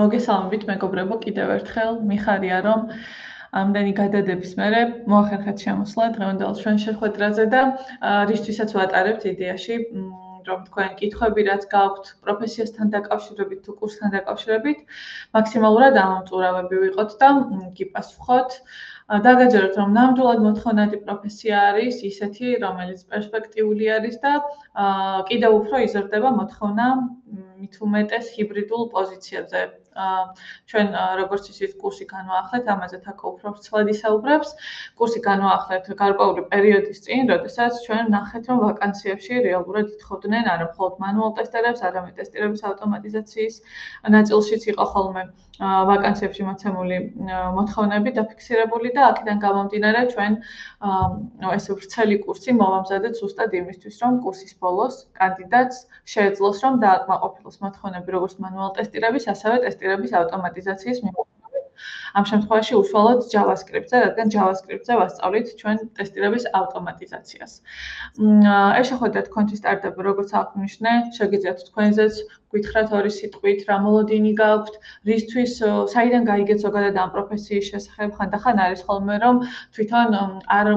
მოგესალმებით მეგობრებო კიდევ ერთხელ მიხარია რომ ამდენი გადადების მერე მოახერხეთ შემოსვლა დღევანდელ ჩვენ შეხვედრაზე და რისთვისაც ვატარებთ იდეაში რომ თქვენ კითხვები რაც გაქვთ პროფესიასთან დაკავშირებით თუ კურსთან დაკავშირებით მაქსიმალურად ამომწურავები ვიყოთ და გიპასუხოთ. დაგაჯეროთ რომ ნამდვილად მოთხოვნადი პროფესია არის ისეთი რომელიც პერსპექტიული არის და კიდევ უფრო იზრდება მოთხოვნა მით უმეტეს ჰიბრიდულ პოზიციებზე ჩვენ როგორც ისიც კურსი განვაახლეთ, ამაზე თაკო უფრო ვრცლად ისაუბრებს. კურსი განვაახლეთ გარკვეული პერიოდის წინ, როდესაც ჩვენ ნახეთ, რომ ვაკანსიებში რეალურად ითხოვდნენ არა მხოლოდ მანუალ ტესტერებს, არამედ ტესტირების ავტომატიზაციის ნაწილშიც იყო ხოლმე ვაკანსიებში მოცემული მოთხოვნები დაფიქსირებული და აქედან გამომდინარე ჩვენ ეს ვრცელი კურსი მოვამზადეთ ზუსტად იმისთვის, რომ კურსის ბოლოს კანდიდატს შეეძლოს რომ დააკმაყოფილოს მოთხოვნები როგორც მანუალ ტესტირების, ასევე ტესტირების ავტომატიზაციის მიმართულებით. ამ შემთხვევაში უშუალოდ JavaScript-ზე, რადგან JavaScript-ზე ვასწავლით ჩვენ ტესტირების ავტომატიზაციას. ეს შეხვედრა თქვენთვის სტარტაპი როგორც აღნიშნე, შეგიძლიათ თქვენზეც გითხრათ ორი სიტყვით რა მოლოდინი გაქვთ, რისთვის საიდან გაიგეთ ზოგადად ამ პროფესიის შესახებ, ხანდახან არის ხოლმე რომ თვითონ არ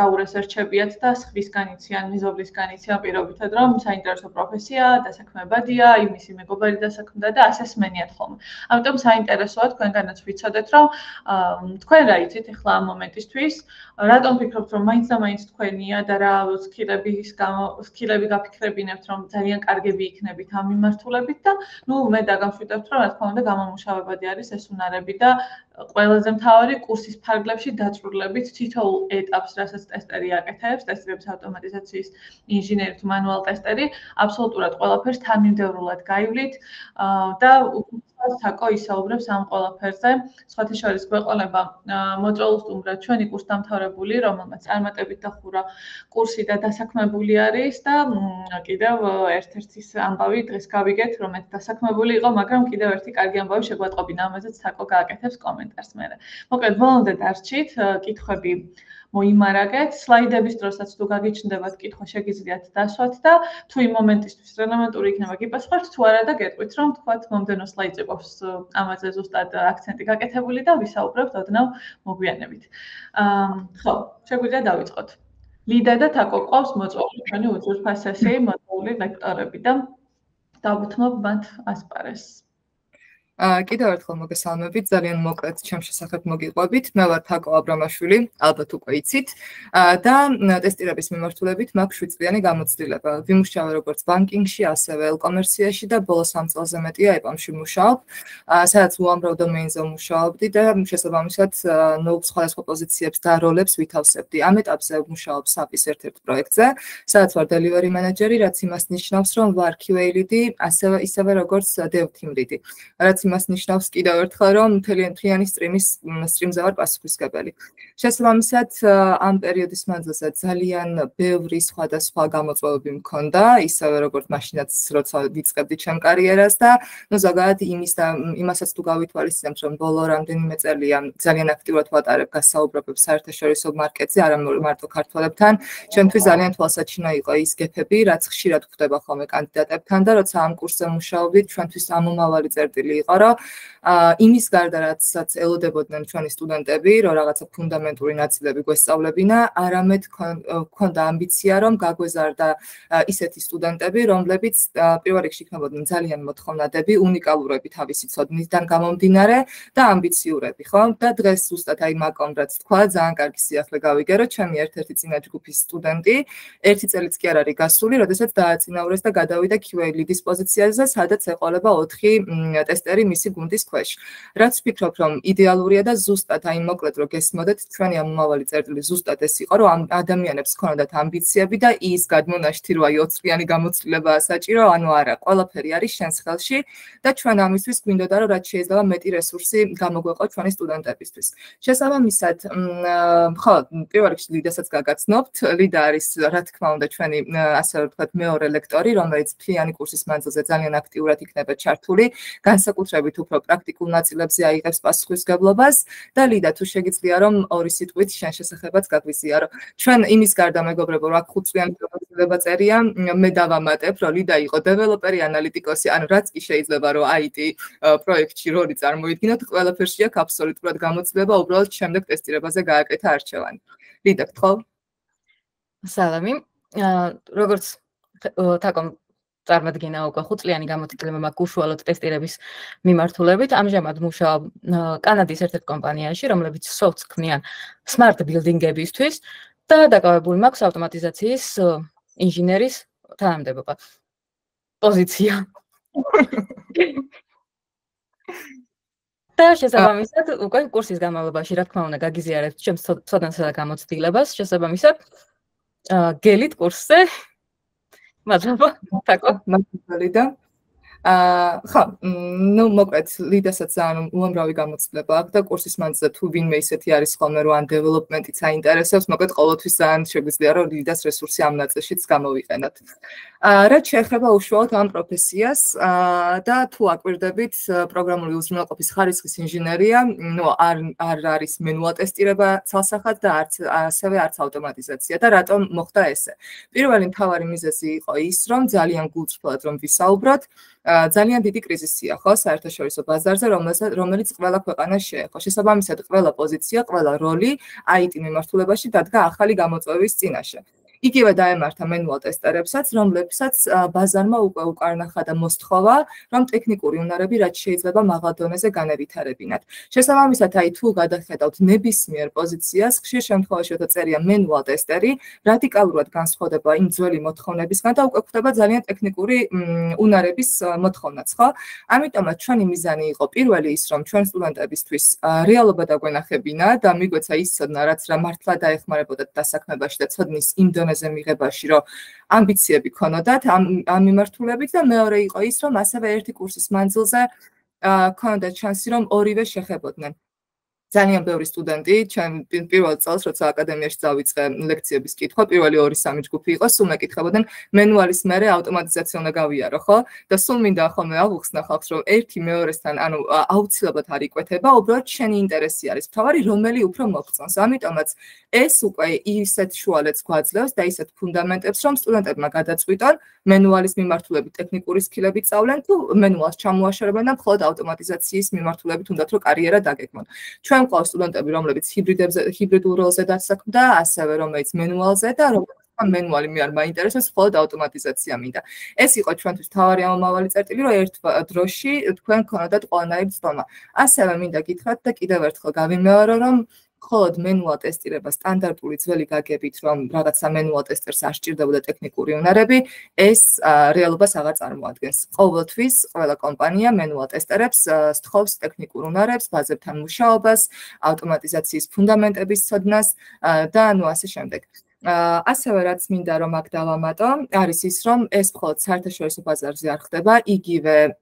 დაურესერჩებიათ და სხვისგან იციან, მიზობლისგან იციან პირობითად რომ საინტერესო პროფესია, დასაქმებადია, იმისი მეგობარი დასაქმდა და ასე სმენიათ ხოლმე. ამიტომ საინტერესოა თქვენგანაც ვიცოდეთ რომ თქვენ რა იცით ახლა ამ მომენტისთვის, რატომ ფიქრობთ რომ მაინც და მაინც თქვენია და რა სკილების სკილები გაფიქრებინებთ რომ ძალიან კარგები იქნებით ამ მიმართულებით და ნუ მე დაგამშვიდობთ რომ რა თქმა უნდა გამომუშავებადი არის ეს უნარები და ყველაზე მთავარი კურსის ფარგლებში დაწვრილებით თითოეულ ეტაპს რასაც ტესტერი აკეთებს ტესტების ავტომატიზაციის ინჟინერი თუ მანუალ ტესტერი აბსოლუტურად ყველაფერს თანმიმდევრულად გაივლით და საკო ისაუბრებს ამ ყველაფერზე. სხვათა შორის გვეყოლება მოწვეულ სტუმრად ჩვენი კურსდამთავრებული, რომელმაც წარმატებით დახურა კურსი და დასაქმებული არის და კიდევ ერთ-ერთის ამბავი დღეს გავიგეთ, რომ ეს დასაქმებული იყო, მაგრამ კიდევ ერთი კარგი ამბავი შეგვატყობინა, ამაზეც საკო გააკეთებს კომენტარს მე. მოკლედ, ბოლომდე დარჩით, კითხვები მოიმარაგეთ სლაიდების დროსაც თუ გაგიჩნდებათ კითხვა შეგიძლიათ დასვათ და თუ იმ მომენტისთვის რელევანტური იქნება გიპასუხოთ თუ არა და გეტყვით რომ თქვათ მომდენო სლაიდზე ყავს ამაზე ზუსტად აქცენტი გაკეთებული და ვისაუბრებთ ოდნავ მოგვიანებით. აა ხო, შეგვიძლია დავიწყოთ. ლიდა და თაკო ყავს მოწვეული ჩვენი უძურფასესი მოწვეული ლექტორები და დავუთმობ მათ ასპარეს. კიდევ ერთხელ მოგესალმებით, ძალიან მოკლედ ჩემ შესახებ მოგიყვებით. მე ვარ თაკო აბრამაშვილი, ალბათ უკვე იცით. და ტესტირების მიმართულებით მაქვს 7 წლიანი გამოცდილება. ვიმუშავე როგორც ბანკინგში, ასევე ელკომერციაში და ბოლო 3 წელზე მეტია EPAM-ში მუშაობ. სადაც უამრავ დომეინზე მუშაობდი და შესაბამისად ნუ სხვადასხვა პოზიციებს და როლებს ვითავსებდი. ამ ეტაპზე მუშაობ SAP-ის ერთ-ერთ პროექტზე, სადაც ვარ delivery manager-ი, რაც იმას ნიშნავს, რომ ვარ QA lead-ი, ასევე ისევე როგორც dev team lead-ი. რაც იმას ნიშნავს კიდევ ერთხელ, რომ მთელი მთლიანი სტრიმის სტრიმზე ვარ პასუხისგებელი. შესაბამისად, ამ პერიოდის მანძილზე ძალიან ბევრი სხვადასხვა გამოწვევები მქონდა, ისევე როგორც მაშინაც როცა ვიწყებდი ჩემ კარიერას და ნუ ზოგადად იმის და იმასაც თუ გავითვალისწინებთ, რომ ბოლო რამდენიმე წელია ძალიან აქტიურად ვატარებ გასაუბრებებს საერთაშორისო მარკეტზე, არა მარტო ქართველებთან, ჩემთვის ძალიან თვალსაჩინო იყო ის გეფები, რაც ხშირად გვხვდება ხოლმე კანდიდატებთან და როცა ამ კურსზე მუშაობდით, ჩვენთვის ამომავალი წერტილი იყო, რომ იმის გარდა რაცაც ელოდებოდნენ ჩვენი სტუდენტები, რომ რაღაცა ფუნდამენტური ნაწილები გვესწავლებინა, არამედ ქონდა ამბიცია, რომ გაგვეზარდა ისეთი სტუდენტები, რომლებიც პირველ რიგში იქნებოდნენ ძალიან მოთხოვნადები, უნიკალურები თავისი ცოდნისგან გამომდინარე და ამბიციურები, ხო? და დღეს ზუსტად აი მაგომ რაც თქვა, ძალიან კარგი სიახლე გავიგე, რომ ჩემი ერთ-ერთი წინა ჯგუფის სტუდენტი ერთი წელიც კი არ არის გასული, როდესაც დააწინაურეს და გადავიდა QA lead-ის პოზიციაზე, სადაც ეყოლება 4 ტესტერი მისი გუნდის ქვეშ. რაც ვფიქრობ, რომ იდეალურია და ზუსტად აი მოკლედ რო გესმოდეთ, ჩვენი ამომავალი წერტილი ზუსტად ეს იყო, რომ ამ ადამიანებს ქონოდათ ამბიციები და ის გადმონაშთი რო აი 20-იანი გამოცდილებაა საჭირო, ანუ არა, ყველაფერი არის შენს ხელში და ჩვენ ამისთვის გვინდოდა რომ რაც შეიძლება მეტი რესურსი გამოგვეყო ჩვენი სტუდენტებისთვის. შესაბამისად, ხო, პირველ რიგში ლიდასაც გაგაცნობთ, ლიდა არის რა თქმა უნდა ჩვენი ასე ვთქვათ მეორე ლექტორი, რომელიც ფლიანი კურსის მანძილზე ძალიან აქტიურად იქნება ჩართული, განსაკუთრებით განსაკუთრებით უფრო პრაქტიკულ ნაწილებზე აიღებს პასუხისგებლობას და ლიდა თუ შეგიძლია რომ ორი სიტყვით შენ შესახებაც გაგვიზიარო. ჩვენ იმის გარდა მეგობრებო, რა ხუთწლიანი გამოცდილება წერია, მე დავამატებ, რომ ლიდა იყო დეველოპერი, ანალიტიკოსი, ანუ რაც კი შეიძლება რომ IT პროექტში როლი წარმოიდგინოთ, ყველაფერში აქვს აბსოლუტურად გამოცდილება, უბრალოდ შემდეგ ტესტირებაზე გააკეთა არჩევანი. ლიდა, გთხოვ? სალამი. აა როგორც თაკომ წარმოადგენა უკვე ხუთწლიანი გამოცდილება მაქვს უშუალოდ ტესტირების მიმართულებით. ამჟამად მუშაობ კანადის ერთ-ერთ კომპანიაში, რომლებიც soft ქმნიან smart building-ებისთვის და დაკავებული მაქვს ავტომატიზაციის ინჟინერის თანამდებობა. პოზიცია. და შესაბამისად, უკვე კურსის განმავლობაში, რა თქმა უნდა, გაგიზიარებთ ჩემს ცოდნასა და გამოცდილებას, შესაბამისად, აა გელით კურსზე მადლობა. თაკო, მადლობა ლიდა. აა ხო, ნუ მოკლედ ლიდასაც ძალიან უამრავი გამოცდილება აქვს და კურსის მანძილზე თუ ვინმე ისეთი არის ხოლმე რომ ან დეველოპმენტიც აინტერესებს, მოკლედ ყოველთვის ძალიან შეგვიძლია რომ ლიდას რესურსი ამ ნაწილშიც გამოვიყენოთ. აა რაც შეეხება უშუალოდ ამ პროფესიას აა და თუ აკვირდებით პროგრამული უზრუნველყოფის ხარისხის ინჟინერია, ნუ არ არ არის მენუალ ტესტირება ცალსახად და არც ასევე არც ავტომატიზაცია და რატომ მოხდა ესე. პირველი მთავარი მიზეზი იყო ის, რომ ძალიან გულწრფელად რომ ვისაუბროთ, ძალიან დიდი კრიზისია ხო საერთაშორისო ბაზარზე რომელსაც რომელიც ყველა ქვეყანას შეეხო. შესაბამისად ყველა პოზიცია ყველა როლი IT მიმართულებაში დადგა ახალი გამოწვევის წინაშე იგივე დაემართა მენუალ ტესტერებსაც, რომლებსაც ბაზარმა უკვე უკარნახა და მოსთხოვა, რომ ტექნიკური უნარები რაც შეიძლება მაღალ დონეზე განევითარებინათ. შესაბამისად, აი თუ გადახედავთ ნებისმიერ პოზიციას, ხშირ შემთხვევაში ოთა წერია მენუალ ტესტერი, რადიკალურად განსხვავდება იმ ძველი მოთხოვნებისგან და უკვე ხდება ძალიან ტექნიკური უნარების მოთხოვნაც, ხო? ამიტომაც ჩვენი მიზანი იყო პირველი ის, რომ ჩვენ სტუდენტებისთვის რეალობა დაგვენახებინა და მიგვეცა ის ცოდნა, რაც რა მართლა დაეხმარებოდათ დასაქმებაში და ცოდნის იმ დონეზე დონეზე მიღებაში, რომ ამბიციები ქონოდათ ამ ამ მიმართულებით და მეორე იყო ის, რომ ასევე ერთი კურსის მანძილზე აა ქონოდათ შანსი, რომ ორივე შეხებოდნენ. ძალიან ბევრი სტუდენტი, ჩვენ პირველ წელს როცა აკადემიაში წავიწყე ლექციების კითხვა, პირველი 2-3 ჯგუფი იყო, სულ მეკითხებოდნენ მენუალის მერე ავტომატიზაცია უნდა გავიარო, ხო? და სულ მინდა ხოლმე ავუხსნა ხალხს, რომ ერთი მეორესთან, ანუ აუცილებლად არ იკვეთება, უბრალოდ შენი ინტერესი არის. თავარი რომელი უფრო მოგწონს. ამიტომაც ეს უკვე ისეთ შუალედს გვაძლევს და ისეთ ფუნდამენტებს, რომ სტუდენტებმა გადაწყვიტონ მენუალის მიმართულებით ტექნიკური სკილები სწავლენ თუ მენუალს ჩამოაშორებენ და მხოლოდ ავტომატიზაციის მიმართულებით უნდათ რომ კარიერა დაგეგმონ. ჩვენ ჩვენ ყავს სტუდენტები, რომლებიც ჰიბრიდებზე ჰიბრიდულ როლზე დასაქმდა, ასევე რომელიც მენუალზე და რომელიც მენუალი მე არ მაინტერესებს, მხოლოდ ავტომატიზაცია მინდა. ეს იყო ჩვენთვის თავარი ამავალი წერტილი, რომ ერთ დროში თქვენ ქონოდათ ყველანაირი ცდომა. ასევე მინდა გითხრათ და კიდევ ერთხელ გავიმეორო, რომ ხოლოდ მენუალ ტესტირება სტანდარტული ძველი გაგებით, რომ რაღაცა მენუალ ტესტერს არ სჭირდებოდა ტექნიკური უნარები, ეს რეალობას აღარ წარმოადგენს. ყოველთვის ყველა კომპანია მენუალ ტესტერებს სთხოვს ტექნიკურ უნარებს, ბაზებთან მუშაობას, ავტომატიზაციის ფუნდამენტების ცოდნას და ნუ ასე შემდეგ. ასევე რაც მინდა რომ აქ დავამატო, არის ის, რომ ეს მხოლოდ საერთაშორისო ბაზარზე არ ხდება, იგივე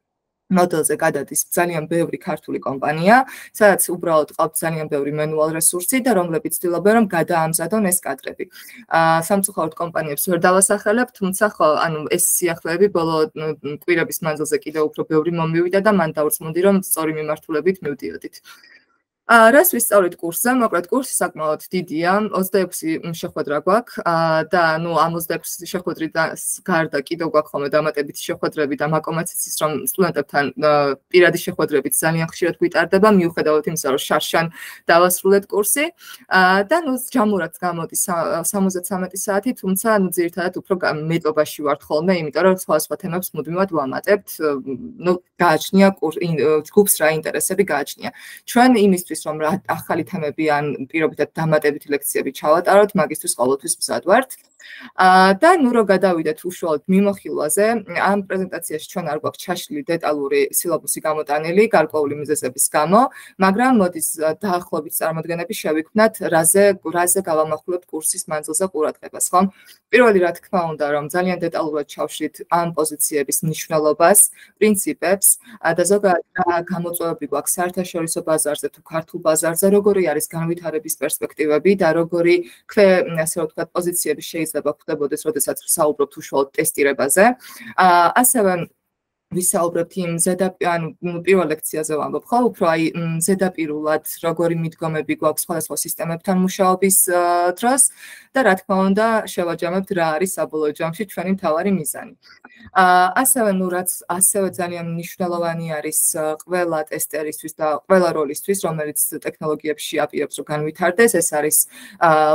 მოდელზე გადადის ძალიან ბევრი ქართული კომპანია, სადაც უბრალოდ ყავთ ძალიან ბევრი მენუალ რესურსი და რომლებიც ცდილობენ რომ გადაამზადონ ეს კადრები. აა სამწუხაროდ კომპანიებს ვერ დავასახელებ, თუმცა ხო, ანუ ეს სიახლეები ბოლო კვირების მანძილზე კიდევ უფრო ბევრი მომივიდა და მან დაურწმუნდი რომ სწორი მიმართულებით მივდიოდით. აა რას ვისწავლით კურსზე? მოკლედ კურსი საკმაოდ დიდია, 26 შეხვედრა გვაქვს და ნუ ამ 26 შეხვედრიდან გარდა კიდევ გვაქვს ხოლმე დამატებითი შეხვედრები და მაკომაციც ის რომ სტუდენტებთან პირადი შეხვედრებით ძალიან ხშირად გვიტარდება, მიუხედავად იმისა, რომ შარშან დავასრულეთ კურსი. აა და ნუ ჯამურად გამოდის 73 საათი, თუმცა ნუ ძირითადად უფრო მეტობაში ვართ ხოლმე, იმიტომ რომ სხვა სხვა თემებს მუდმივად ვამატებთ. ნუ გააჩნია ჯგუფს რა ინტერესები გააჩნია. ჩვენ იმისთვის იმისთვის, რომ ახალი თემები ან პირობითად დამატებითი ლექციები ჩავატაროთ, მაგისტრის ყოველთვის მსად ვართ. და ნუ რო გადავიდეთ უშუალოდ მიმოხილვაზე, ამ პრეზენტაციაში ჩვენ არ გვაქვს ჩაშლილი დეტალური სილაბუსი გამოტანილი გარკვეული მიზეზების გამო, მაგრამ მოდის დაახლოებით წარმოადგენები შევიქმნათ, რაზე რაზე გავამახვილებთ კურსის მანძილზე ყურადღებას, ხო? პირველი რა თქმა უნდა, რომ ძალიან დეტალურად ჩავშლით ამ პოზიციების მნიშვნელობას, პრინციპებს და ზოგადად გამოწვევები გვაქვს საერთაშორისო ბაზარზე თუ ქართულ ბაზარზე, როგორი არის განვითარების პერსპექტივები და როგორი ქვე, ასე ვთქვათ, პოზიციები შეიძლება ხდებოდეს, როდესაც საუბრობთ უშუალოდ ტესტირებაზე. აა ასევე ვისაუბრებთ იმ ზედაპირ ანუ პირველ ლექციაზე ვამბობ ხო უფრო აი ზედაპირულად როგორი მიდგომები გვაქვს სხვადასხვა სისტემებთან მუშაობის დროს და რა თქმა უნდა შევაჯამებთ რა არის საბოლოო ჯამში ჩვენი მთავარი მიზანი. აა ასევე ნუ რაც ასევე ძალიან მნიშვნელოვანი არის ყველა ტესტერისთვის და ყველა როლისთვის რომელიც ტექნოლოგიებში აპირებს რომ განვითარდეს ეს არის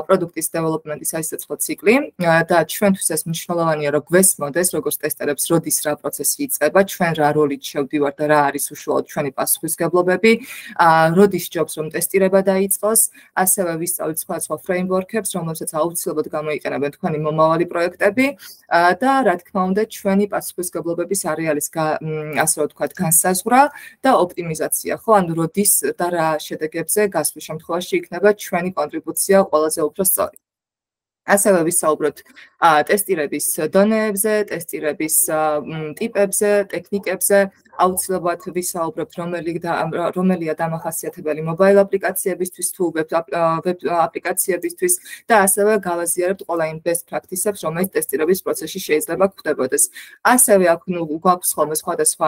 პროდუქტის დეველოპმენტის აი სიცხო ციკლი და ჩვენთვის ეს მნიშვნელოვანია რომ გვესმოდეს როგორც ტესტერებს როდის რა პროცესი ჩვენ რა როლით შევდივართ და რა არის უშუალოდ ჩვენი პასუხისგებლობები, აა როდის ჯობს რომ ტესტირება დაიწყოს, ასევე ვისწავლით სხვა სხვა ფრეიმვორკებს, რომელსაც აუცილებლად გამოიყენებენ თქვენი მომავალი პროექტები და რა თქმა უნდა ჩვენი პასუხისგებლობების არეალის ასე ვთქვათ განსაზღვრა და ოპტიმიზაცია, ხო? ანუ როდის და რა შედეგებზე გასვლის შემთხვევაში იქნება ჩვენი კონტრიბუცია ყველაზე უფრო სწორი. ასევე ვისაუბროთ ტესტირების დონეებზე, ტესტირების ტიპებზე, ტექნიკებზე, აუცილებლად ვისაუბრებთ რომელი რომელია დამახასიათებელი მობაილ აპლიკაციებისთვის თუ ვებ აპლიკაციებისთვის და ასევე გავაზიარებთ ყველა იმ best practices რომელიც ტესტირების პროცესში შეიძლება გვხდებოდეს. ასევე აქ ნუ გვაქვს ხოლმე სხვადასხვა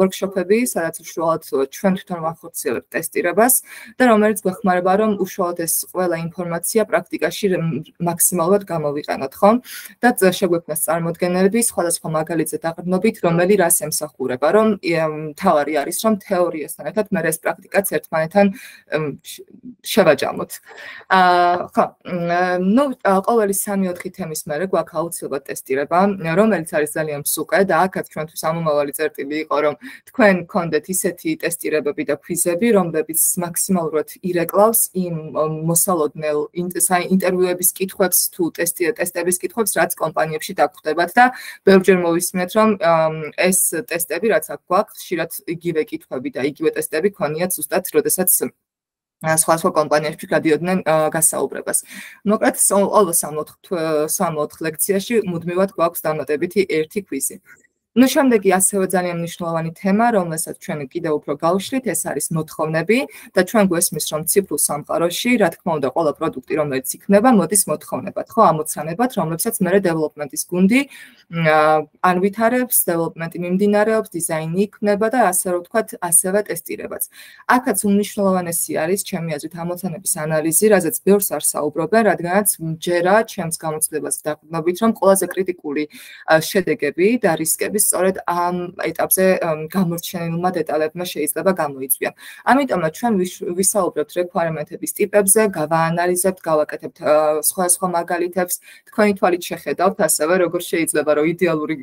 workshop-ები, სადაც უშუალოდ ჩვენ თვითონ ვახორციელებთ ტესტირებას და რომელიც გვეხმარება რომ უშუალოდ ეს ყველა ინფორმაცია პრაქტიკაში მაქსიმალურად გამოვიყენოთ, ხო? და შეგვექმნას წარმოდგენები სხვადასხვა მაგალითზე დაყრდნობით, რომელი რას ემსახურება, რომ თავარი არის რომ თეორიასთან ერთად მე ეს პრაქტიკაც ერთმანეთთან შევაჯამოთ. აა ხო, ნუ ყოველი 3-4 თემის მერე გვაქვს აუცილებლად ტესტირება, რომელიც არის ძალიან მსუკე და აქაც ჩვენთვის ამომავალი წერტილი იყო რომ თქვენ გქონდეთ ისეთი ტესტირებები და ქვიზები, რომლებიც მაქსიმალურად ირეკლავს იმ მოსალოდნელ ინტერვიუების კითხვებს თუ ტესტების კითხვებს, რაც კომპანიებში დაგხვდებათ და ბევრჯერ მოვისმენთ რომ ეს ტესტები რაც აქ გვაქვს, ხშირად იგივე კითხვები და იგივე ტესტები ქონიათ ზუსტად, როდესაც სხვა სხვა კომპანიებში გადიოდნენ გასაუბრებას. მოკლედ, ყოველ 3-4 ლექციაში მუდმივად გვაქვს დამატებითი ერთი კვიზი. Ну შემდეგი ასევე ძალიან მნიშვნელოვანი თემა რომელსაც ჩვენ კიდევ უფრო გავშლით ეს არის მოთხოვნები და ჩვენ გვესმის რომ ციფრულ სამყაროში რა თქმა უნდა ყველა პროდუქტი რომელიც იქნება მოდის მოთხოვნებად ხო? ამოცანებად რომლებსაც მე დეველოპმენტის გუნდი ანვითარებს დეველოპმენტი მიმდინარეობს დიზაინი იქნება და ასე რომ ვთქვათ ასევე ტესტირებაც. აქაც უნიშნულოვანესი არის ჩემი აზრით ამოცანების ანალიზი რაზეც ბევრს არ საუბრობენ რადგანაც ჯერა ჩემს გამოცდილებას დაყრდნობით რომ ყველაზე კრიტიკული შედეგები და რისკები სწორედ ამ ეტაპზე გამორჩენილმა დეტალებმა შეიძლება გამოიწვიონ. ამიტომაც ჩვენ ვისაუბრებთ რეკვირემენტების ტიპებზე, გავაანალიზებთ, გავაკეთებთ სხვა სხვა მაგალითებს, თქვენი თვალით შეხედავთ ასევე როგორ შეიძლება რომ იდეალური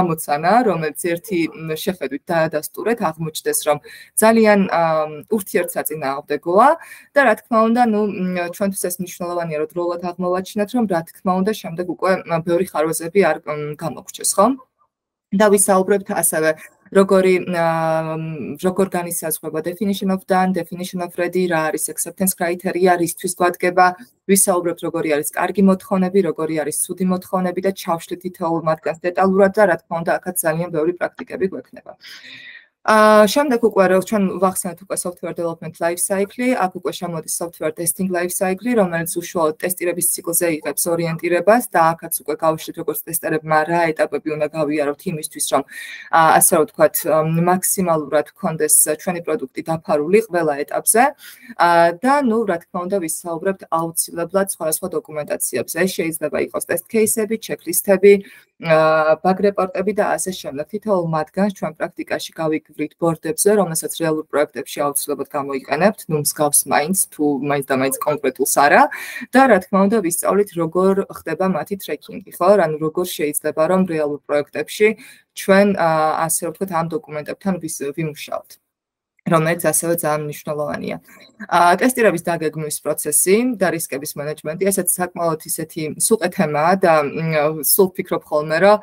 ამოცანა, რომელიც ერთი შეხედვით დაადასტურეთ, აღმოჩნდეს რომ ძალიან ურთიერთსაწინააღმდეგოა და რა თქმა უნდა, ნუ ჩვენთვის ეს მნიშვნელოვანია რომ დროულად აღმოვაჩინოთ რომ რა თქმა უნდა შემდეგ უკვე ბევრი ხარვეზები არ გამოგვჩეს, ხო? და ვისაუბრებთ ასევე როგორი როგორ განისაზღვრება definition of done, definition of ready, რა არის acceptance criteria, რისთვის გვადგება, ვისაუბრებთ როგორი არის კარგი მოთხოვნები, როგორი არის ცუდი მოთხოვნები და ჩავშლით თითოეულ მათგანს დეტალურად და რა თქმა უნდა, აქაც ძალიან ბევრი პრაქტიკები გვექნება. აა შემდეგ უკვე რო ჩვენ ვახსენეთ უკვე software development life cycle, აქ უკვე შემოდის software testing life cycle, რომელიც უშუალოდ ტესტირების ციკლზე იღებს ორიენტირებას და აქაც უკვე გავუშვით როგორც ტესტერებმა რა ეტაპები უნდა გავიაროთ იმისთვის, რომ ასე რომ ვთქვათ, მაქსიმალურად გქონდეს ჩვენი პროდუქტი დაფარული ყველა ეტაპზე. აა და ნუ რა თქმა უნდა ვისაუბრებთ აუცილებლად სხვადასხვა დოკუმენტაციებზე. შეიძლება იყოს test case-ები, checklist-ები, აა bug report-ები და ასე შემდეგ. თითოეულ მათგანს ჩვენ პრაქტიკაში გავიგ ვით ბორდებზე, რომელსაც რეალურ პროექტებში აუცილებლად გამოიყენებთ, ნუ მსგავს მაინც თუ მაინც და მაინც კონკრეტულს არა და რა თქმა უნდა ვისწავლით როგორ ხდება მათი ტრეკინგი, ხო? ანუ როგორ შეიძლება რომ რეალურ პროექტებში ჩვენ ასე ვთქვათ ამ დოკუმენტებთან ვიმუშაოთ. რომელიც ასევე ძალიან მნიშვნელოვანია. აა ტესტირების დაგეგმვის პროცესი და რისკების მენეჯმენტი, ესეც საკმაოდ ისეთი სუყე თემაა და სულ ფიქრობ ხოლმე, რომ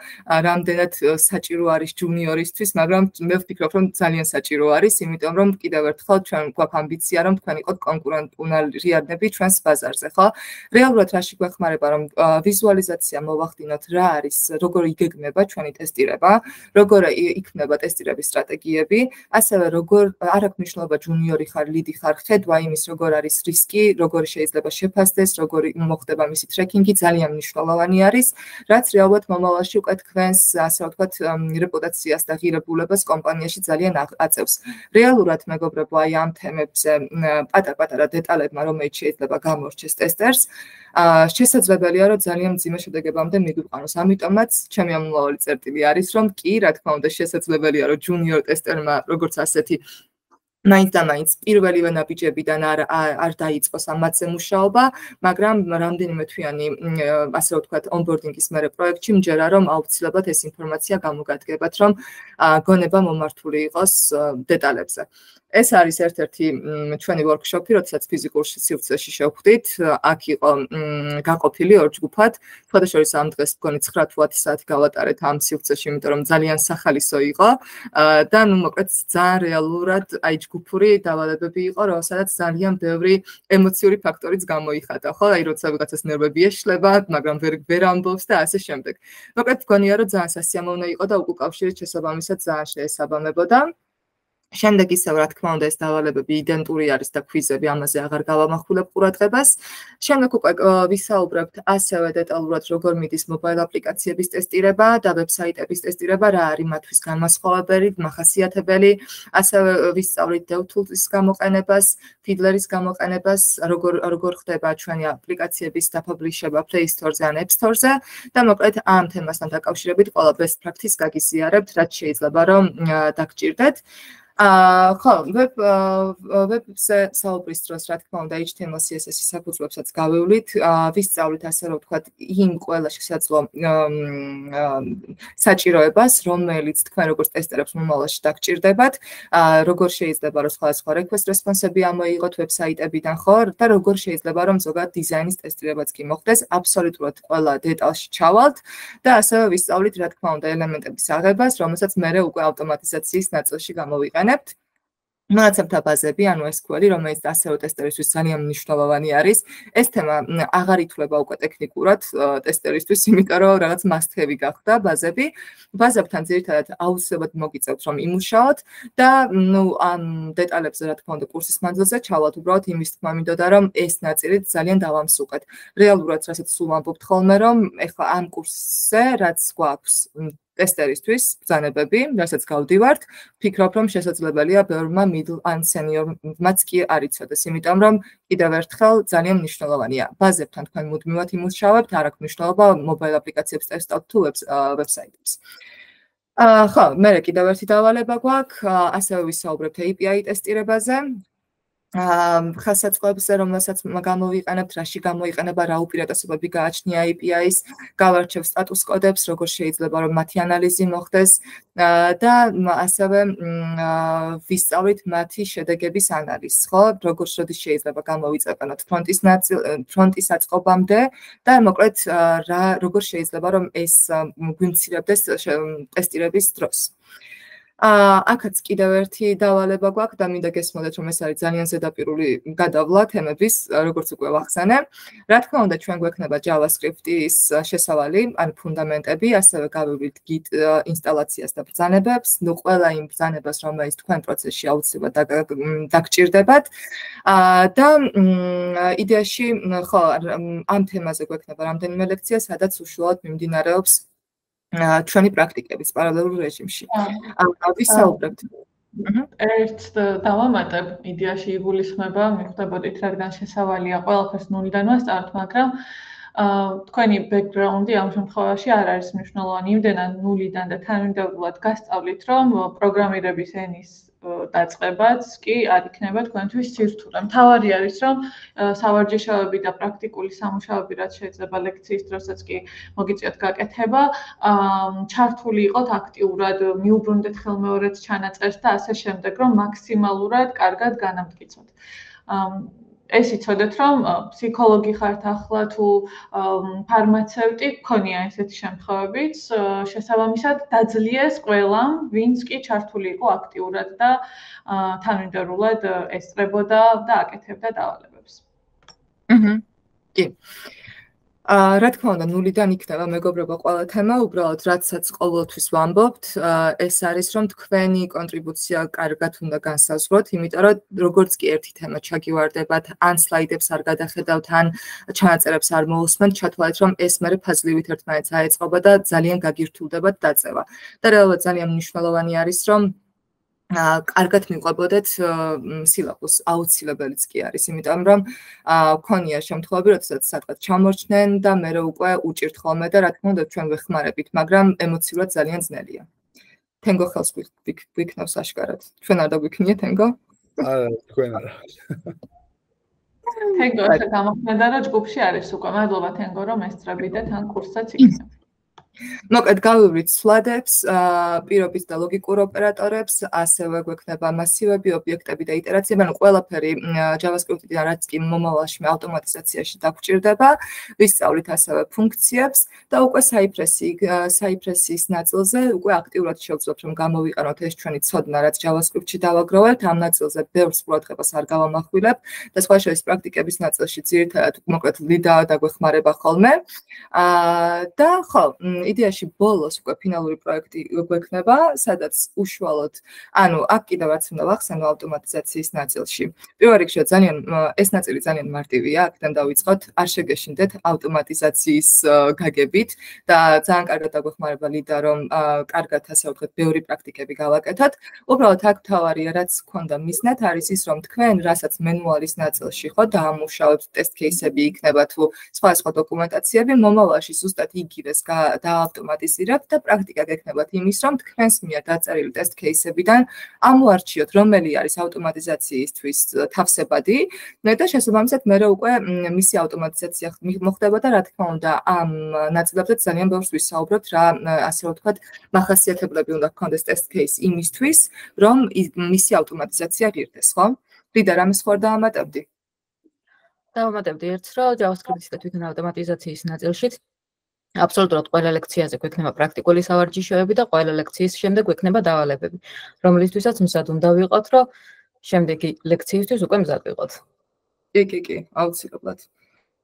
რამდენად საჭირო არის ჯუნიორისთვის, მაგრამ მე ვფიქრობ, რომ ძალიან საჭირო არის, იმიტომ რომ კიდევ ერთხელ ჩვენ გვაქვს ამბიცია, რომ თქვენ იყოთ კონკურენტუნარიანები ჩვენს ბაზარზე, ხო? რეალურად რაში გვეხმარება, რომ ვიზუალიზაცია მოვახდინოთ, რა არის, როგორ იგეგმება ჩვენი ტესტირება, როგორ იქნება ტესტირების სტრატეგიები, ასევე როგორ არ აქვს მნიშვნელობა ჯუნიორი ხარ, ליდი ხარ, ხედვა იმის როგორ არის რისკი, როგორ შეიძლება შეფასდეს, როგორ მოხდება მისი ტრეკინგი, ძალიან მნიშვნელოვანი არის, რაც რეალურად მომავალში უკვე თქვენს ასე ვთქვათ რეპუტაციას და ღირებულებას კომპანიაში ძალიან აწევს. რეალურად მეგობრებო, აი ამ თემებზე პატარ-პატარა დეტალებმა რომელიც შეიძლება გამორჩეს ტესტერს, აა შესაძლებელია რომ ძალიან მძიმე შედეგებამდე მიგვიყვანოს. ამიტომაც ჩემი ამბავი წერტილი არის რომ კი, რა თქმა უნდა, შესაძლებელია რომ ჯუნიორ ტესტერმა როგორც ასეთი მაინც და მაინც პირველივე ნაბიჯებიდან არ არ დაიწყოს ამაზე მუშაობა, მაგრამ რამდენიმე თვიანი ასე ვთქვათ ონბორდინგის მერე პროექტში მჯერა რომ აუცილებლად ეს ინფორმაცია გამოგადგებათ რომ გონება მომართული იყოს დეტალებზე. ეს არის ერთ-ერთი ჩვენი ვორქშოპი, როდესაც ფიზიკურ სივრცეში შევხვდით, აქ იყო გაყოფილი ორ ჯგუფად. ფოტოშორის ამ დღეს მგონი 9-8 საათი გავატარეთ ამ სივრცეში, იმიტომ რომ ძალიან სახალისო იყო და ნუ მოკლედ ძალიან რეალურად აი ჯგუფური დავალებები იყო, რომელსაც ძალიან ბევრი ემოციური ფაქტორიც გამოიხატა, ხო? აი როცა ვიღაცას ნერვები ეშლება, მაგრამ ვერ ვერ ამბობს და ასე შემდეგ. მოკლედ მგონია რომ ძალიან სასიამოვნო იყო და უკავშირით შესაბამისად ძალიან შეესაბამებოდა. შემდეგ ისევ რა თქმა უნდა ეს დავალებები იდენტური არის და ქვიზები ამაზე აღარ გავამახვილებ ყურადღებას. შემდეგ უკვე ვისაუბრებთ ასევე დეტალურად როგორ მიდის მობაილ აპლიკაციების ტესტირება და ვებსაიტების ტესტირება, რა არის მათთვის განმასხვავებელი, მახასიათებელი, ასევე ვისწავლით DevTools-ის გამოყენებას, Fiddler-ის გამოყენებას, როგორ როგორ ხდება ჩვენი აპლიკაციების დაფაბლიშება Play Store-ზე ან App Store-ზე და მოკლედ ამ თემასთან დაკავშირებით ყველა best practice გაგიზიარებთ, რაც შეიძლება რომ დაგჭირდეთ. აა ხო, ვებ ვებზე საუბრის დროს რა თქმა უნდა HTML CSS-ის საფუძვლებსაც გავევლით, ვისწავლით ასე რომ ვთქვათ იმ ყველა შესაძლო საჭიროებას, რომელიც თქვენ როგორც ტესტერებს მომავალში დაგჭირდებათ, აა როგორ შეიძლება რომ სხვადასხვა request response-ები ამოიღოთ ვებსაიტებიდან, ხო, და როგორ შეიძლება რომ ზოგადად დიზაინის ტესტირებაც კი მოხდეს, აბსოლუტურად ყველა დეტალში ჩავალთ და ასევე ვისწავლით რა თქმა უნდა ელემენტების აღებას, რომელსაც მე უკვე ავტომატიზაციის ნაწილში გამოვიყენებ. ვიყენებთ მონაცემთა ბაზები, ანუ SQL-ი, რომელიც ასევე ტესტერისთვის ძალიან მნიშვნელოვანი არის. ეს თემა აღარ ითვლება უკვე ტექნიკურად ტესტერისთვის, იმიტომ რომ რაღაც must-have გახდა ბაზები. ბაზებთან ძირითადად აუცილებლად მოგიწევთ რომ იმუშაოთ და ნუ ამ დეტალებზე რა თქმა უნდა კურსის მანძილზე ჩავალთ, უბრალოდ იმის თქმა მინდოდა რომ ეს ნაწილი ძალიან დავამსუყეთ. რეალურად რასაც სულ ვამბობთ ხოლმე რომ ეხლა ამ კურსზე რაც გვაქვს ტესტერისთვის ბრძანებები, რასაც გავდივართ, ფიქრობ, რომ შესაძლებელია ბევრმა middle and senior-მაც კი არ იცოდეს, იმიტომ რომ კიდევ ერთხელ ძალიან მნიშვნელოვანია. ბაზებთან თქვენ მუდმივად იმუშავებთ, არ აქვს მნიშვნელობა mobile applications ტესტავთ თუ website-ებს. აა ხო, მე კიდევ ერთი დავალება გვაქვს, ასევე ვისაუბრებთ API ტესტირებაზე. ხასაწყოებზე, რომელსაც გამოვიყენებთ, რაში გამოიყენება, რა უპირატესობები გააჩნია API-ს, გავარჩევ სტატუს კოდებს, როგორ შეიძლება რომ მათი ანალიზი მოხდეს და ასევე ვისწავლით მათი შედეგების ანალიზს, ხო? როგორ შოდის შეიძლება გამოვიწყებინოთ ფრონტის ფრონტის აწყობამდე და მოკლედ რა როგორ შეიძლება რომ ეს გვიმცირებდეს ტესტირების დროს. აა აქაც კიდევ ერთი დავალება გვაქვს და მინდა გესმოდეთ რომ ეს არის ძალიან ზედაპირული გადავლა თემების როგორც უკვე ვახსენე. რა თქმა უნდა ჩვენ გვექნება JavaScript-ის შესავალი, ან ფუნდამენტები, ასევე გავივლით Git ინსტალაციას და ბრძანებებს, ნუ ყველა იმ ბრძანებას რომელიც თქვენ პროცესში აუცილებლად დაგჭირდებათ. აა და იდეაში ხო ამ თემაზე გვექნება რამდენიმე ლექცია, სადაც უშუალოდ მიმდინარეობს ჩვენი პრაქტიკების პარალელურ რეჟიმში. ვისაუბრებთ. ერთ დავამატებ იდეაში იგულისხმება, მიხვდებოდით, რადგან შესავალია ყველაფერს ნულიდან ვასწავლოთ, მაგრამ აა თქვენი ბექგრაუნდი ამ შემთხვევაში არ არის მნიშვნელოვანი, იმდენად ნულიდან და თანმიმდევრულად გასწავლით, რომ პროგრამირების ენის დაწყებაც კი არ იქნება თქვენთვის სირთულე. მთავარი არის, რომ სავარჯიშოები და პრაქტიკული სამუშაოები, რაც შეიძლება ლექციის დროსაც კი მოგიწიოთ გაკეთება, ჩართული იყოთ აქტიურად, მიუბრუნდეთ ხელმეორედ ჩანაწერს და ასე შემდეგ, რომ მაქსიმალურად კარგად განამტკიცოთ. ეს იცოდეთ რომ ფსიქოლოგი ხართ ახლა თუ ფარმაცევტი გქონია ესეთი შემთხვევებიც შესაბამისად დაძლიეს ყველამ ვინც კი ჩართული იყო აქტიურად და თანმიმდევრულად ესწრებოდა და აკეთებდა დავალებებს. აჰა. კი. აა რა თქმა უნდა, ნულიდან იქნება მეგობრებო ყველა თემა, უბრალოდ რაცაც ყოველთვის ვამბობთ, ეს არის რომ თქვენი კონტრიბუცია კარგად უნდა განსაზღვროთ, იმიტომ რომ როგორც კი ერთი თემა ჩაგივარდებათ, ან სლაიდებს არ გადახედავთ, ან ჩანაწერებს არ მოусმენთ, ჩათვალეთ რომ ეს მეორე ფაზლივით ერთმანეთს აეწყობა და ძალიან გაგირთულდებათ დაწევა. და რეალურად ძალიან მნიშვნელოვანი არის რომ ა კარგად მიყვებოდეთ სილაბუს აუცილებელიც კი არის იმიტომ რომ ა ქონია შემთხვევები როდესაც სადღაც ჩამორჩნენ და მე რო უკვე უჭირთ ხოლმე და რა თქმა უნდა ჩვენ ვეხმარებით მაგრამ ემოციურად ძალიან ძნელია. თენგო ხელს ვიქნავს აშკარად. ჩვენ არ დაგვიქნია თენგო? არა თქვენ არა. თენგო ახლა გამოხმენდა რა ჯგუფში არის უკვე მადლობა თენგო რომ ესწრებიდეთ ან კურსსაც იქნება მოკლედ გავივრით სლადებს, პირობის და ლოგიკურ ოპერატორებს, ასევე გვექნება მასივები, ობიექტები და იტერაციები, ანუ ყველაფერი JavaScript-დან რაც კი მომავალში ავტომატიზაციაში დაგჭირდება, ვისწავლით ასევე ფუნქციებს და უკვე Cypress-ი, Cypress-ის ნაწილზე უკვე აქტიურად შევძლოთ, რომ გამოვიყენოთ ეს ჩვენი ცოდნა, რაც JavaScript-ში დავაგროვებთ, ამ ნაწილზე ბევრს ყურადღებას არ გავამახვილებ და სხვა შეიძლება პრაქტიკების ნაწილში ძირითადად მოკლედ ლიდა დაგვეხმარება ხოლმე. აა და ხო, იდეაში ბოლოს უკვე ფინალური პროექტი გვექნება, სადაც უშუალოდ, ანუ აქ კიდევაც უნდა ვახსენო ავტომატიზაციის ნაწილში. პირველ რიგში ძალიან ეს ნაწილი ძალიან მარტივია, აქედან დავიწყოთ, არ შეგეშინდეთ ავტომატიზაციის გაგებით და ძალიან კარგად დაგვეხმარება ლიდა, რომ კარგად ასე ვთქვათ, ბევრი პრაქტიკები გავაკეთოთ. უბრალოდ აქ თავარია, რაც გქონდა მისნათ, არის ის, რომ თქვენ, რასაც მენუალის ნაწილში ხო დაამუშავებთ, ტესტ кейსები იქნება თუ სხვა სხვა დოკუმენტაციები, მომავალში ზუსტად იგივეს და დაავტომატიზირებთ და პრაქტიკა გეკნებათ იმის, რომ თქვენს მიერ დაწერილი ტესტ кейსებიდან ამოარჩიოთ, რომელი არის ავტომატიზაციისთვის თავსებადი და შესაბამისად მე უკვე მისი ავტომატიზაცია მოხდება და რა თქმა უნდა ამ ნაწილებზე ძალიან ბევრს ვისაუბრებთ, რა ასე ვთქვათ, მახასიათებლები უნდა გქონდეს ტესტ кейსი იმისთვის, რომ მისი ავტომატიზაცია გირდეს, ხო? ლიდა რამის ხوار დაამატებდი? დავამატებდი ერთს, რომ JavaScript-ისა თვითონ ავტომატიზაციის ნაწილშიც აბსოლუტურად ყველა ლექციაზე გვექნება პრაქტიკული სავარჯიშოები და ყველა ლექციის შემდეგ გვექნება დავალებები, რომლისთვისაც მსად უნდა ვიყოთ, რომ შემდეგი ლექციისთვის უკვე მზად ვიყოთ. კი, კი, კი, აუცილებლად.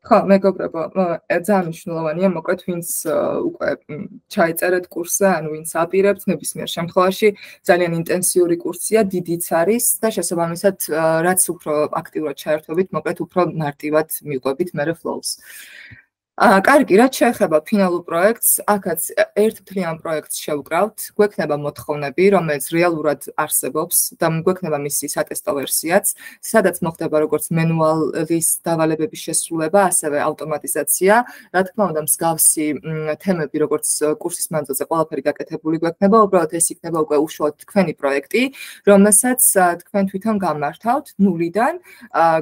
ხო, მეგობრებო, ძალიან მნიშვნელოვანია, მოკლედ, ვინც უკვე ჩაიწერეთ კურსზე, ანუ ვინც აპირებთ ნებისმიერ შემთხვევაში, ძალიან ინტენსიური კურსია, დიდიც არის და შესაბამისად, რაც უფრო აქტიურად ჩაერთვებით, მოკლედ, უფრო მარტივად მიყვებით მე flows. აა კარგი, რაც შეეხება ფინალურ პროექტს, აქაც ერთ მთლიან პროექტს შევკრავთ. გვექნება მოთხოვნები, რომელიც რეალურად არსებობს და გვექნება მისი სატესტო ვერსიაც, სადაც მოხდება როგორც მენუალის დავალებების შესრულება, ასევე ავტომატიზაცია. რა თქმა უნდა, მსგავსი თემები, როგორც კურსის მანძილზე ყველაფერი გაკეთებული გვექნება, უბრალოდ ეს იქნება უკვე უშუალოდ თქვენი პროექტი, რომელსაც თქვენ თვითონ გამართავთ ნულიდან,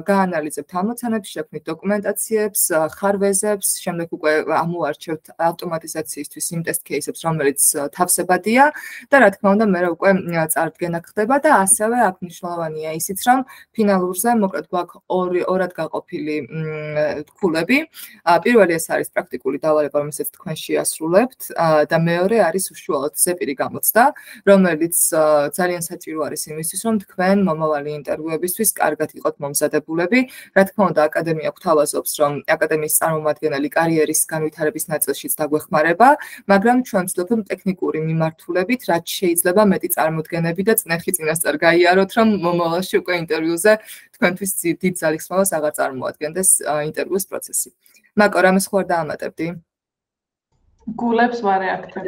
გაანალიზებთ ამოცანებს, შექმნით დოკუმენტაციებს, ხარვეზებს, შემდეგ უკვე ამოვარჩევთ ავტომატიზაციისთვის იმ ტესტ кейსებს, რომელიც თავსებადია და რა თქმა უნდა მე უკვე წარდგენა ხდება და ასევე აქ მნიშვნელოვანია ისიც, რომ ფინალურზე მოკლედ გვაქვს ორი ორად გაყოფილი ქულები. პირველი ეს არის პრაქტიკული დავალება, რომელსაც თქვენში ასრულებთ და მეორე არის უშუალოდ ზეპირი გამოცდა, რომელიც ძალიან საჭირო არის იმისთვის, რომ თქვენ მომავალი ინტერვიუებისთვის კარგად იყოთ მომზადებულები. რა თქმა უნდა, აკადემია გვთავაზობს, რომ აკადემიის წარმომადგენელი კარიერის განვითარების ნაწილშიც დაგვეხმარება, მაგრამ ჩვენ ვცდილობთ ტექნიკური მიმართულებით, რაც შეიძლება მეტი წარმოდგენები და წნეხი წინასწარ გაიაროთ, რომ მომავალში უკვე ინტერვიუზე თქვენთვის დიდ ძალისხმევას აღარ წარმოადგენდეს ინტერვიუს პროცესი. მაკო, რამეს ხوار დაამატებდი? გულებს ვარეაქტებ.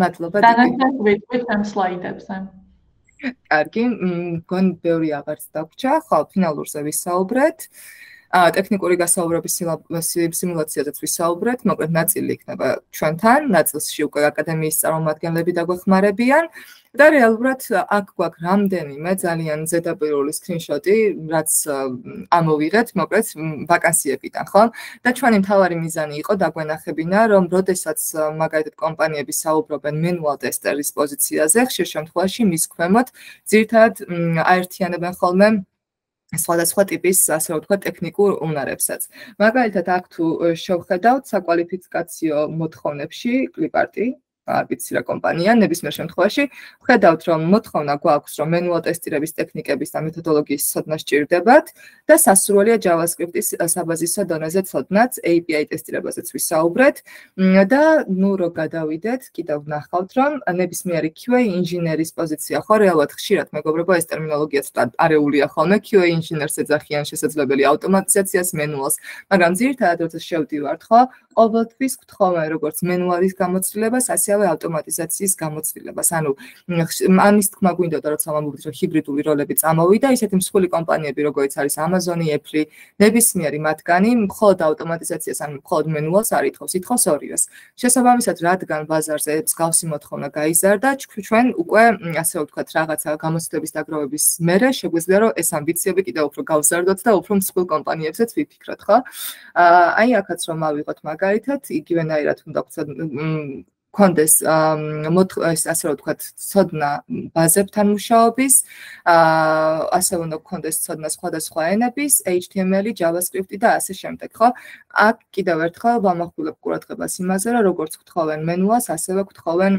მადლობა დიდი. დანაკლებ ვიტყვით ამ სლაიდებზე. კარგი, მგონი ბევრი აღარც დაგვრჩა, ხო, ფინალურზე ვისაუბრეთ. აა ტექნიკური გასაუბრების სიმულაციაზეც ვისაუბრეთ, მოკლედ ნაწილი იქნება ჩვენთან, ნაწილში უკვე აკადემიის წარმომადგენლები დაგვეხმარებიან და რეალურად აქ გვაქვს რამდენიმე ძალიან ზედაპირული სკრინშოტი, რაც ამოვიღეთ, მოკლედ ვაკანსიებიდან, ხო? და ჩვენი მთავარი მიზანი იყო დაგვენახებინა, რომ როდესაც მაგალითად კომპანიები საუბრობენ manual tester-ის პოზიციაზე, ხშირ შემთხვევაში მის ქვემოთ ძირთად აერთიანებენ ხოლმე სხვადასხვა ტიპის ასე ვთქვათ ტექნიკურ უნარებსაც. მაგალითად აქ თუ შევხედავთ საკვალიფიკაციო მოთხოვნებში კლიპარტი ვიცი რა კომპანია, ნებისმიერ შემთხვევაში ხედავთ რომ მოთხოვნა გვაქვს რომ მენუალ ტესტირების ტექნიკების და მეთოდოლოგიის ცოდნა სჭირდებათ და სასურველია JavaScript-ის საბაზისო დონეზე ცოდნაც API ტესტირებაზეც ვისაუბრეთ. და ნუ რო გადავიდეთ, კიდევ ვნახავთ რომ ნებისმიერი QA ინჟინერის პოზიცია ხო რეალურად ხშირად მეგობრებო ეს ტერმინოლოგია ცოტა არეულია ხოლმე. QA ინჟინერს ეძახიან შესაძლებელი ავტომატიზაციას მენუალს, მაგრამ ძირითადად როცა შევდივართ ხო ყოველთვის გთხოვენ როგორც მენუალის გამოცდილებას, ასევე ავტომატიზაციის გამოცდილებას. ანუ ამის თქმა გვინდოდა როცა ვამბობთ რომ ჰიბრიდული როლები წამოვიდა, ისეთი მსხვილი კომპანიები როგორც არის Amazon-ი, Apple-ი, ნებისმიერი მათგანი მხოლოდ ავტომატიზაციას, ანუ მხოლოდ მენუალს არ ითხოვს, ითხოვს ორივეს. შესაბამისად, რადგან ბაზარზე მსგავსი მოთხოვნა გაიზარდა, ჩვენ უკვე ასე ვთქვათ, რაღაცა გამოცდილების დაგროვების მერე შეგვიძლია რომ ეს ამბიციები კიდევ უფრო გავზარდოთ და უფრო მსხვილ კომპანიებსაც ვიფიქროთ, ხო? აი, აქაც რომ ავიღოთ მაგ მაგალითად იგივენაირად უნდა კონდეს ეს ასე რომ ვთქვათ ცოდნა ბაზებთან მუშაობის აა ასე უნდა კონდეს ცოდნა სხვადასხვა ენების HTML, JavaScript და ასე შემდეგ, ხო? აქ კიდევ ერთხელ ვამახვილებ ყურადღებას იმაზე, რომ როგორც გთხოვენ მენუას, ასევე გთხოვენ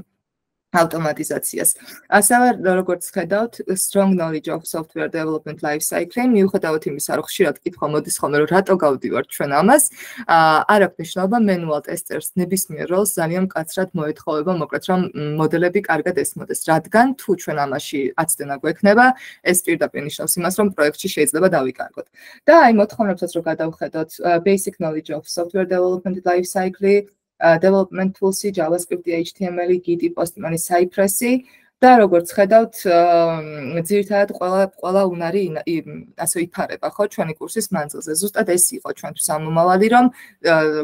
ავტომატიზაციას. ასევე როგორც ხედავთ, strong knowledge of software development life cycle, მიუხედავად იმისა, რომ ხშირად კითხვა მოდის ხოლმე, რომ რატო გავდივართ ჩვენ ამას, არ აქვს მნიშვნელობა manual testers ნებისმიერ როლს ძალიან მკაცრად მოეთხოვება, მოკლედ რომ მოდელები კარგად ესმოდეს, რადგან თუ ჩვენ ამაში აცდენა გვექნება, ეს პირდაპირ ნიშნავს იმას, რომ პროექტში შეიძლება დავიკარგოთ. და აი მოთხოვნებსაც რომ გადავხედოთ basic knowledge of software development life cycle development tools-ი, JavaScript-ი, HTML-ი, Git-ი, Postman-ი, Cypress-ი და როგორც ხედავთ, ძირითადად ყველა ყველა უნარი ასე იფარება ხო ჩვენი კურსის მანძილზე. ზუსტად ეს იყო ჩვენთვის ამომავალი, რომ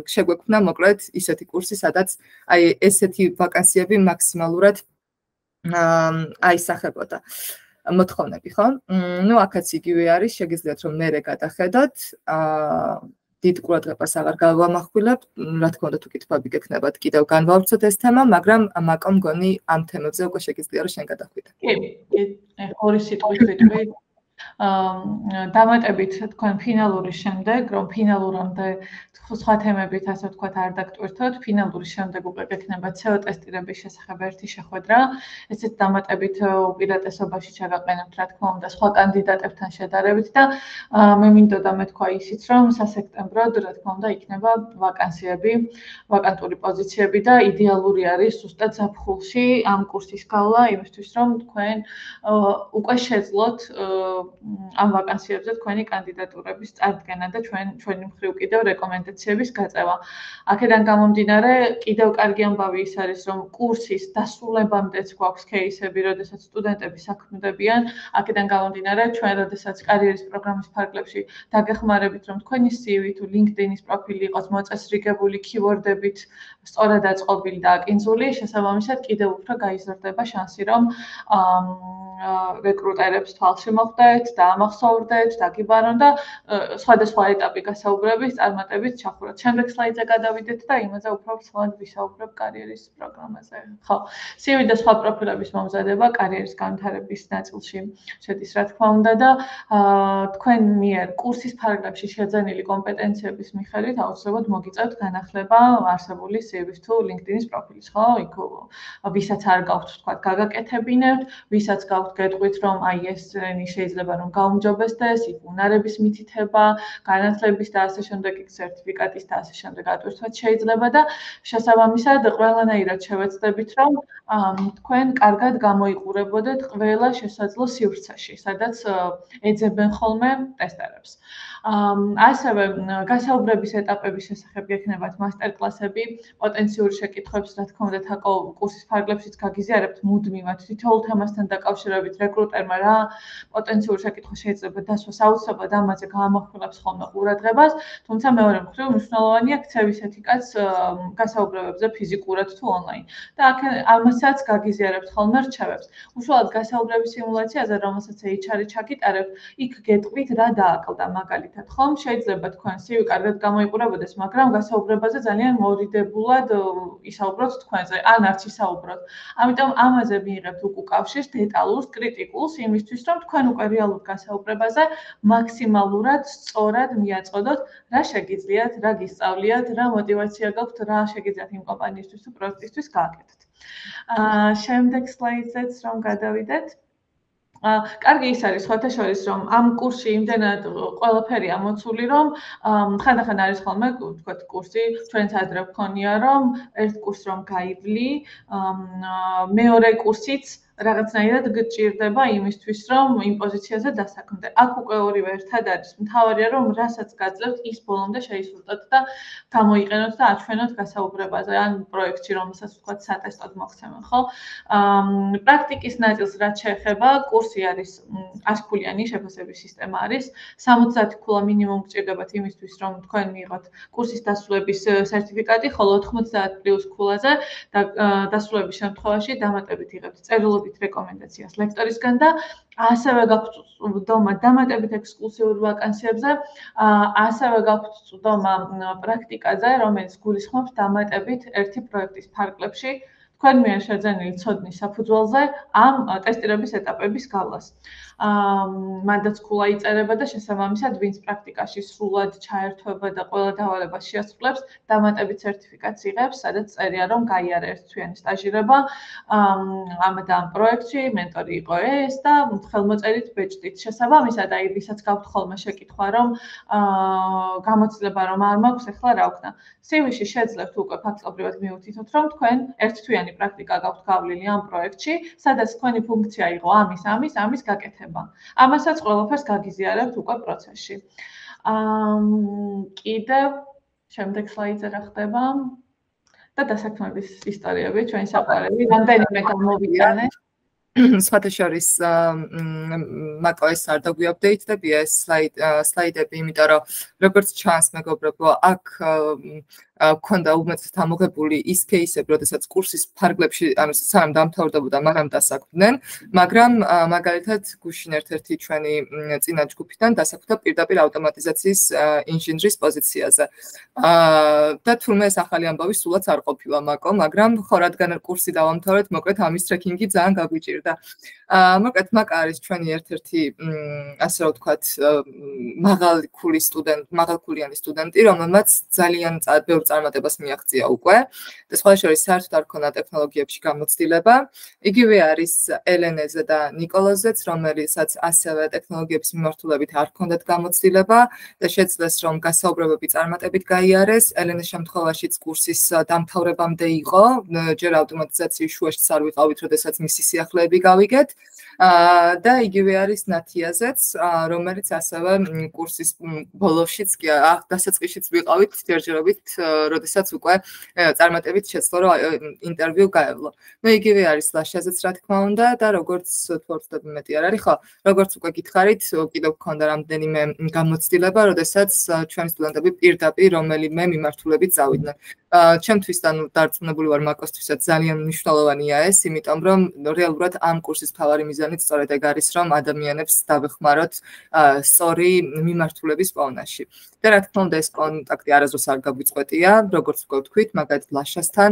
შეგვექმნა მოკლედ ისეთი კურსი, სადაც აი ესეთი ვაკანსიები მაქსიმალურად აისახებოდა. მოთხოვნები ხო? ნუ აქაც იგივე არის, შეგიძლიათ რომ მე გადახედოთ. აა დიდ ყურადღებას აღარ გავამახვილებ, რა თქმა უნდა თუ კითხვები გექნებათ, კიდევ განვავრცოთ ეს თემა, მაგრამ მაკომ მგონი ამ თემებზე უკვე შეგიძლია რომ შენ გადახვიდე. კი, კი, ორი სიტყვით ვიტყვი. აა დამატებით თქვენ ფინალური შემდეგ, რომ ფინალურამდე სხვა თემებით ასე ვთქვათ არ დაგტვირთოთ, ფინალური შემდეგ უკვე გექნება CO ტესტირების შესახებ ერთი შეხვედრა. ესეც დამატებით უპირატესობაში ჩაგაყენებთ, რა თქმა უნდა, სხვა კანდიდატებთან შედარებით და მე მინდოდა მეთქვა ისიც, რომ სასექტემბროდ, რა თქმა უნდა, იქნება ვაკანსიები, ვაკანტური პოზიციები და იდეალური არის ზუსტად ზაფხულში ამ კურსის გავლა, იმისთვის, რომ თქვენ უკვე შეძლოთ ამ ვაკანსიებზე თქვენი კანდიდატურების წარდგენა და ჩვენ ჩვენი მხრივ კიდევ რეკომენდაციების გაწევა. აქედან გამომდინარე, კიდევ კარგი ამბავი ის არის, რომ კურსის დასრულებამდეც გვაქვს кейსები, როდესაც სტუდენტები საქმდებიან. აქედან გამომდინარე, ჩვენ როდესაც კარიერის პროგრამის ფარგლებში დაგეხმარებით, რომ თქვენი CV თუ LinkedIn-ის პროფილი იყოს მოწესრიგებული keyword-ებით სწორად აწყობილი და აკინძული, შესაბამისად კიდევ უფრო გაიზრდება შანსი, რომ რეკრუტერებს თვალში მოხვდეს, და ამახსოვრდეთ, დაგიბარონ და სხვადასხვა ეტაპი გასაუბრების წარმატებით ჩახუროთ. შემდეგ სლაიდზე გადავიდეთ და იმაზე უფრო ცალად ვისაუბრებ კარიერის პროგრამაზე. ხო. CV და სხვა პროფილების მომზადება კარიერის განვითარების ნაწილში შედის, რა თქმა უნდა და თქვენ მიერ კურსის ფარგლებში შეძენილი კომპეტენციების მიხედვით აუცილებლად მოგიწევთ განახლება არსებული CV-ის თუ LinkedIn-ის პროფილის, ხო? იქ ვისაც არ გაქვთ, თქვა, გაგაკეთებინებთ, ვისაც გაქვთ, გეტყვით, რომ აი ეს შეიძლება რომ გაუმჯობესდეს, იქ უნარების მითითება, განათლების და ასე შემდეგ, სერტიფიკატის და ასე შემდეგ ატვირთვაც შეიძლება და შესაბამისად ყველანაირად შევეცდებით, რომ თქვენ კარგად გამოიყურებოდეთ ყველა შესაძლო სივრცეში, სადაც ეძებენ ხოლმე ტესტერებს. ასევე გასაუბრების ეტაპების შესახებ გექნებათ მასტერკლასები, პოტენციური შეკითხვებს, რა თქმა უნდა, თაკო კურსის ფარგლებშიც გაგიზიარებთ მუდმივად თითოეულ თემასთან დაკავშირებით რეკრუტერმა რა პოტენციური შეკითხვა შეიძლება დასვას აუცილებლად ამაზე გამახვილებს ხოლმე ყურადღებას, თუმცა მეორე მხრივ მნიშვნელოვანია ქცევის ეთიკაც გასაუბრებებზე ფიზიკურად თუ ონლაინ. და აქ ამასაც გაგიზიარებთ ხოლმე რჩევებს. უშუალოდ გასაუბრების სიმულაციაზე, რომელსაც HR-ი ჩაკიტარებს, იქ გეტყვით რა დააკლდა მაგალითად მაგალითად, ხომ შეიძლება თქვენ CV კარგად გამოიყურებოდეს, მაგრამ გასაუბრებაზე ძალიან მორიდებულად ისაუბროთ თქვენზე, ან არც ისაუბროთ. ამიტომ ამაზე მიიღებთ უკავშირს დეტალურს, კრიტიკულს იმისთვის, რომ თქვენ უკვე რეალურ გასაუბრებაზე მაქსიმალურად სწორად მიაწყოდოთ, რა შეგიძლიათ, რა გისწავლიათ, რა мотиваცია გაქვთ, რა შეგიძლიათ იმ კომპანიისთვის თუ პროექტისთვის გააკეთოთ. აა შემდეგ სლაიდზეც რომ გადავიდეთ. აა კარგი ის არის ხოთა შორის რომ ამ კურსში იმდენად ყველაფერი ამოცული რომ ხანდახან არის ხოლმე თქვათ კურსი ჩვენც ადრე გქონია რომ ერთ კურსს რომ გაივლი მეორე კურსიც რაღაცნაირად გჭირდება იმისთვის, რომ იმ პოზიციაზე დასაქმდე. აქ უკვე ორივე ერთად არის. მთავარია, რომ რასაც გაძლევთ, ის ბოლომდე შეისრულოთ და გამოიყენოთ და აჩვენოთ გასაუბრებაზე, ან პროექტში, რომელსაც ვთქვათ, სატესტოდ მოხსენენ, ხო? აა პრაქტიკის ნაწილს რაც შეეხება, კურსი არის 100 ქულიანი შეფასების სისტემა არის. 70 ქულა მინიმუმ გჭირდებათ იმისთვის, რომ თქვენ მიიღოთ კურსის დასრულების სერტიფიკატი, ხოლო 90 პლუს ქულაზე და დასრულების შემთხვევაში დამატებით იღებთ წერილობ დაუშვებით რეკომენდაციას ლექტორისგან და ასევე გაქვთ დომა დამატებით ექსკლუზიურ ვაკანსიებზე, ასევე გაქვთ დომა პრაქტიკაზე, რომელიც გულისხმობს დამატებით ერთი პროექტის ფარგლებში თქვენ მიერ შეძენილი ცოდნის საფუძველზე ამ ტესტირების ეტაპების გავლას. აა მანდაც ქულა იწერება და შესაბამისად ვინც პრაქტიკაში სრულად ჩაერთვება და ყველა დავალებას შეასრულებს, დამატებით სერტიფიკატს იღებს, სადაც წერია რომ გაიარა ერთთვიანი სტაჟირება ამ და ამ პროექტში, მენტორი იყო ეს და ხელმოწერით ბეჭდით. შესაბამისად აი ვისაც გაქვთ ხოლმე შეკითხვა რომ აა გამოცდილება რომ არ მაქვს, ახლა რა ვქნა. CV-ში შეძლებთ უკვე ფაქტობრივად მიუთითოთ რომ თქვენ ერთთვიანი ერთიანი პრაქტიკა გაქვთ გავლილი ამ პროექტში, სადაც თქვენი ფუნქცია იყო ამის, ამის, ამის გაკეთება. ამასაც ყველაფერს გაგიზიარებთ უკვე პროცესში. აა კიდევ შემდეგ სლაიდზე რა ხდება? და დასაქმების ისტორიები, ჩვენი საყვარელი, რამდენიმე გამოვიტანე. სხვათა შორის მაკოეს არ დაგვიაპდეიტდები ეს სლაიდ სლაიდები, იმიტომ რომ როგორც ჩანს მეგობრებო, აქ გქონდა უმეტესად ამოღებული ის кейსები, როდესაც კურსის ფარგლებში, ანუ სანამ დამთავრდებოდა, მაგრამ დასაკვდნენ, მაგრამ მაგალითად გუშინ ერთ-ერთი ჩვენი წინა ჯგუფიდან დასაკვდა პირდაპირ ავტომატიზაციის ინჟინრის პოზიციაზე. აა და თურმე ეს ახალი ამბავი სულაც არ ყოფილა მაკო, მაგრამ ხო რადგან კურსი დავამთავრეთ, მოკლედ ამის ტრეკინგი ძალიან გაგვიჭირდა. აა მოკლედ მაკა არის ჩვენი ერთ-ერთი ასე რომ ვთქვათ, მაღალქული სტუდენტ, მაღალქულიანი სტუდენტი, რომელმაც ძალიან ბევრ წარმატებას მიაღწია უკვე და სხვა შორის საერთოდ არ ქონა ტექნოლოგიებში გამოცდილება. იგივე არის ელენეზე და ნიკოლოზეც, რომელიცაც ასევე ტექნოლოგიების მიმართულებით არ ქონდათ გამოცდილება და შეძლეს რომ გასაუბრებები წარმატებით გაიარეს. ელენეს შემთხვევაშიც კურსის დამთავრებამდე იყო, ჯერ ავტომატიზაციის შუაშიც არ ვიყავით, როდესაც მისი სიახლეები გავიგეთ. აა და იგივე არის ნათიაზეც, რომელიც ასევე კურსის ბოლოშიც კი დასაწყისშიც ვიყავით ჯერჯერობით, როდესაც უკვე წარმატებით შეძლო რომ ინტერვიუ გაევლო. მე იგივე არის ლაშაზეც რა თქმა უნდა და როგორც თორცდები მეტი არ არის ხო, როგორც უკვე გითხარით, კიდევ გქონდა რამდენიმე გამოცდილება, როდესაც ჩვენი სტუდენტები პირდაპირ რომელიმე მიმართულებით წავიდნენ. ჩემთვის და დარწმუნებული ვარ მაკოსთვისაც ძალიან მნიშვნელოვანია ეს, იმიტომ რომ რეალურად ამ კურსის თავარი მიზანიც სწორედ ეგ არის, რომ ადამიანებს დავეხმაროთ სწორი მიმართულების პოვნაში. და რა თქმა უნდა ეს კონტაქტი არასდროს არ გაგვიწყვეტია, როგორც უკვე ვთქვით, მაგალითად ლაშასთან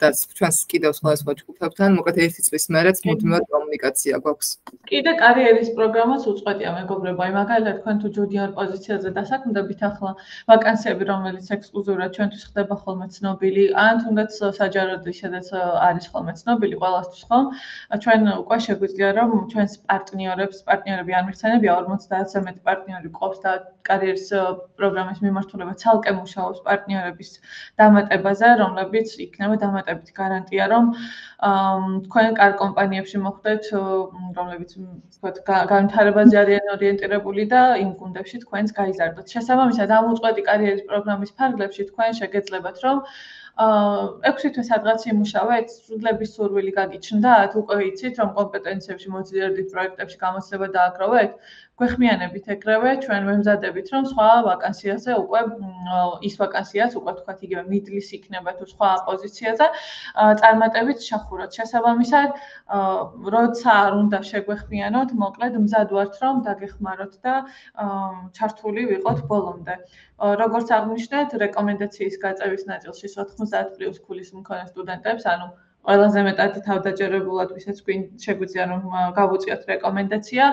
და ჩვენს კიდევ სხვა სხვა ჯგუფებთან, მოკლედ ერთი წლის მერეც მუდმივად კომუნიკაცია გვაქვს. კიდე კარიერის პროგრამას უწყვეტია მეგობრებო, აი მაგალითად თქვენ თუ ჯუდიორ პოზიციაზე დასაქმდებით ახლა ვაკანსიები, რომელიც ექსკლუზიურად ჩვენთვის ხდება ხოლმე ცნობილი, ან თუნდაც საჯაროდ ისედაც არის ხოლმე ცნობილი ყველასთვის ხომ? ჩვენ უკვე შეგვიძლია რომ ჩვენს პარტნიორებს, პარტნიორები არ მიხსენებია 50-ზე მეტი პარტნიორი ყოფს და კარიერის პროგრამის მიმართულება ცალკე მუშაობს პარტნიორების დამატებაზე, რომლებიც იქნება დამატებით გარანტია, რომ თქვენ კარგ კომპანიებში მოხვდეთ, რომლებიც თქვათ განვითარებაზე არიან ორიენტირებული და იმ გუნდებში თქვენს გაიზარდოთ. შესაბამისად, ამ უწყვეტი კარიერის პროგრამის ფარგლებში თქვენ შეგეძლებათ, რომ აა 6 თვე სადღაც იმუშავეთ, სრულების სურვილი გაგიჩნდათ, უკვე იცით, რომ კომპეტენციებში მოძიერთით პროექტებში გამოცდილება დააგროვეთ, გვეხმიანებით ეგრევე ჩვენ ვემზადებით რომ სხვა ვაკანსიაზე უკვე ის ვაკანსიაც უკვე თქვა იგივე მიდლის იქნება თუ სხვა პოზიციაზე წარმატებით შეხუროთ შესაბამისად როცა არ უნდა შეგვეხმიანოთ მოკლედ მზად ვართ რომ დაგეხმაროთ და ჩართული ვიყოთ ბოლომდე. როგორც აღნიშნეთ რეკომენდაციის გაწევის ნაწილში 90 პლუს ქულის მქონე სტუდენტებს ანუ ყველაზე მეტად თავდაჯერებულად ვისაც გვინ შეგვიძლია რომ გავუწიოთ რეკომენდაცია,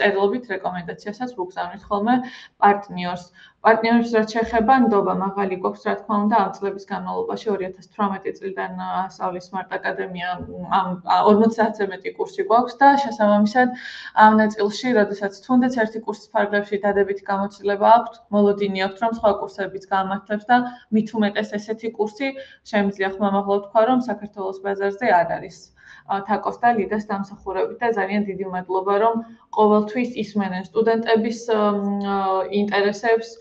წერილობით რეკომენდაციასაც ვუგზავნით ხოლმე პარტნიორს. პარტნიორებს რაც შეეხება, ნდობა მაღალი გვაქვს, რა თქმა უნდა, ამ წლების განმავლობაში 2018 წლიდან ასავლის Smart Academy-ა ამ 50-ზე მეტი კურსი გვაქვს და შესაბამისად ამ ნაწილში, როდესაც თუნდაც ერთი კურსის ფარგლებში დადებითი გამოცდილება აქვს, მოლოდინი აქვს, რომ სხვა კურსებიც გამართლებს და მით უმეტეს ესეთი კურსი შემიძლია ხმამაღლა თქვა, რომ საქართველოს ბაზარზე არ არის. თაკოს და ლიდას დამსახურებით და ძალიან დიდი მადლობა რომ ყოველთვის ისმენენ სტუდენტების ინტერესებს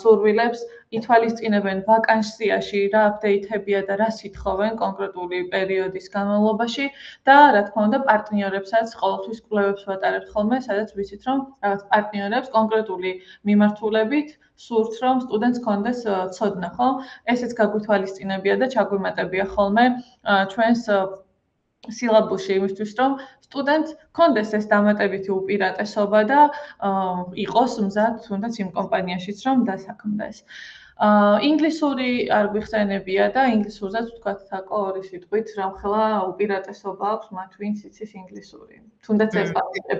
სურვილებს ითვალისწინებენ ვაკანსიაში რა აპდეითებია და რა სითხოვენ კონკრეტული პერიოდის განმავლობაში და რა თქმა უნდა პარტნიორებსაც ყოველთვის კვლევებს ვატარებთ ხოლმე სადაც ვიცით რომ რაღაც პარტნიორებს კონკრეტული მიმართულებით სურთ რომ სტუდენტს კონდეს ცოდნა ხო? ესეც გაგვითვალისწინებია და ჩაგვიმატებია ხოლმე ჩვენს სილაბუსში იმისთვის რომ სტუდენტს კონდეს ეს დამატებითი უპირატესობა და იყოს მზად თუნდაც იმ კომპანიაშიც რომ დასაქმდეს. აა ინგლისური არ გვიხსენებია და ინგლისურზეც ვთქვათ თაკო ორი სიტყვით რამხელა უპირატესობა აქვს მათ ვინც იცის ინგლისური. თუნდაც ეს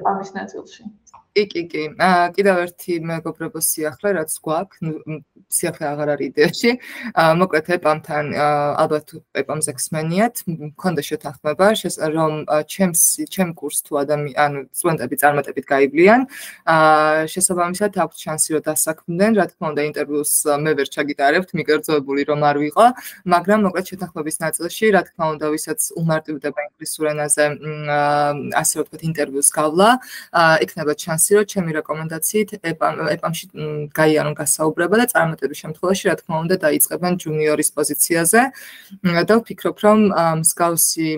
პამის ნაწილში. კი კი კი. აა კიდევ ერთი მეგობრებო სიახლე რაც გვაქვს, სიახლე აღარ არის იდეაში. აა მოკლედ ეპამთან ალბათ ეპამზე ხსმენიათ, მქონდა შეთანხმება, რომ ჩემს ჩემ კურს თუ ადამიანი, ანუ სტუდენტები წარმატებით გაივლიან, აა შესაბამისად აქვს შანსი რომ დასაქმდნენ, რა თქმა უნდა ინტერვიუს მე ვერ ჩაგიტარებთ, მიგერძოებული რომ არ ვიყო, მაგრამ მოკლედ შეთანხმების ნაწილში, რა თქმა უნდა, ვისაც უმარტივდება ინგლისურ ენაზე, აა ასე ვთქვათ ინტერვიუს გავლა, აა იქნება შანსი შანსი, რომ ჩემი რეკომენდაციით ეპამში გაიარონ გასაუბრება და წარმატების შემთხვევაში, რა თქმა უნდა, დაიწყებენ ჯუნიორის პოზიციაზე. და ვფიქრობ, რომ მსგავსი,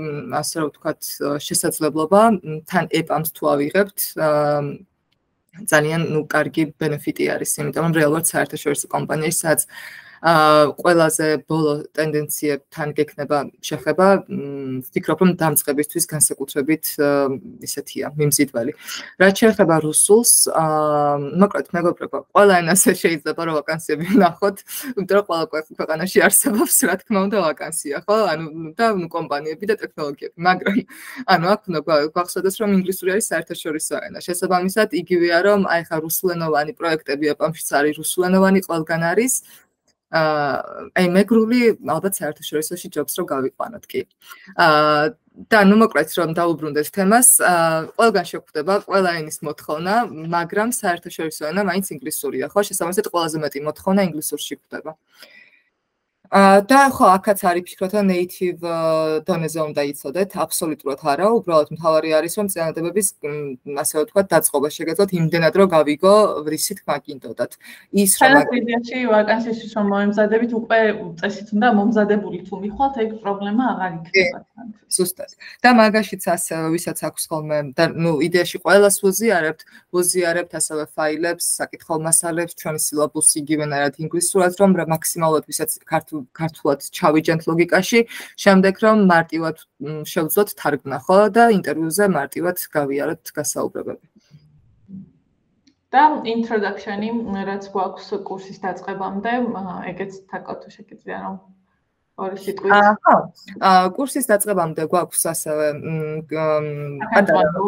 ასე რომ ვთქვათ, შესაძლებლობა თან ეპამს თუ ავიღებთ, ძალიან ნუ კარგი ბენეფიტი არის, იმიტომ რომ რეალურად საერთაშორისო კომპანიაში სადაც ყველაზე ბოლო ტენდენციებთან გექნება შეხება, ვფიქრობ რომ დამწყებისთვის განსაკუთრებით ისეთია მიმზიდველი. რაც შეეხება რუსულს, მოკლედ მეგობრებო, ყველა ენაზე შეიძლება რომ ვაკანსიები ვნახოთ, იმიტომ რომ ყველა ქვეყანაში არსებობს რა თქმა უნდა ვაკანსია, ხო? ანუ და კომპანიები და ტექნოლოგიები, მაგრამ ანუ აქ უნდა გვახსოვდეს რომ ინგლისური არის საერთაშორისო ენა. შესაბამისად იგივეა რომ აი ხა რუსულენოვანი პროექტები აპამშიც არის რუსულენოვანი ყველგან არის. აა აი მეგრული ალბათ საერთაშორისოში ჯობს რომ გავიყვანოთ კი. აა და ნუ მოკლედ რომ დაუბრუნდეთ თემას, აა ყველგან შეგვხვდება ყველა ენის მოთხოვნა, მაგრამ საერთაშორისო ენა მაინც ინგლისურია, ხო? შესაბამისად ყველაზე მეტი მოთხოვნა ინგლისურში გვხვდება. აა და ხო, აქაც არის ფიქრობ და native დონეზე უნდა იცოდეთ, აბსოლუტურად არა, უბრალოდ მთავარი არის რომ წინადადებების ასე ვთქვათ, დაწყობა შეგეძლოთ იმდენად რომ გავიგო რისით მაგინდოდათ. ის რომ მაგიაში ვაკანსიაში რომ მომზადებით უკვე წესით უნდა მომზადებული თუ მიხვალთ, ეგ პრობლემა აღარ იქნება თან. ზუსტად. და მაგაშიც ასე ვისაც აქვს ხოლმე და ნუ იდეაში ყველას ვუზიარებთ, ვუზიარებთ ასევე ფაილებს, საკითხავ მასალებს, ჩვენი სილაბუსი იგივენაირად ინგლისურად, რომ მაქსიმალურად ვისაც ქართულ ქართულად ჩავიჯენთ ლოგიკაში, შემდეგ რომ მარტივად შევძლოთ თარგმნა ხო და ინტერვიუზე მარტივად გავიაროთ გასაუბრებები. და introduction-ი რაც გვაქვს კურსის დაწყებამდე, ეგეც თაკოთ შეგიძლია რომ ორი სიტყვით. აჰა. აა კურსის დაწყებამდე გვაქვს ასევე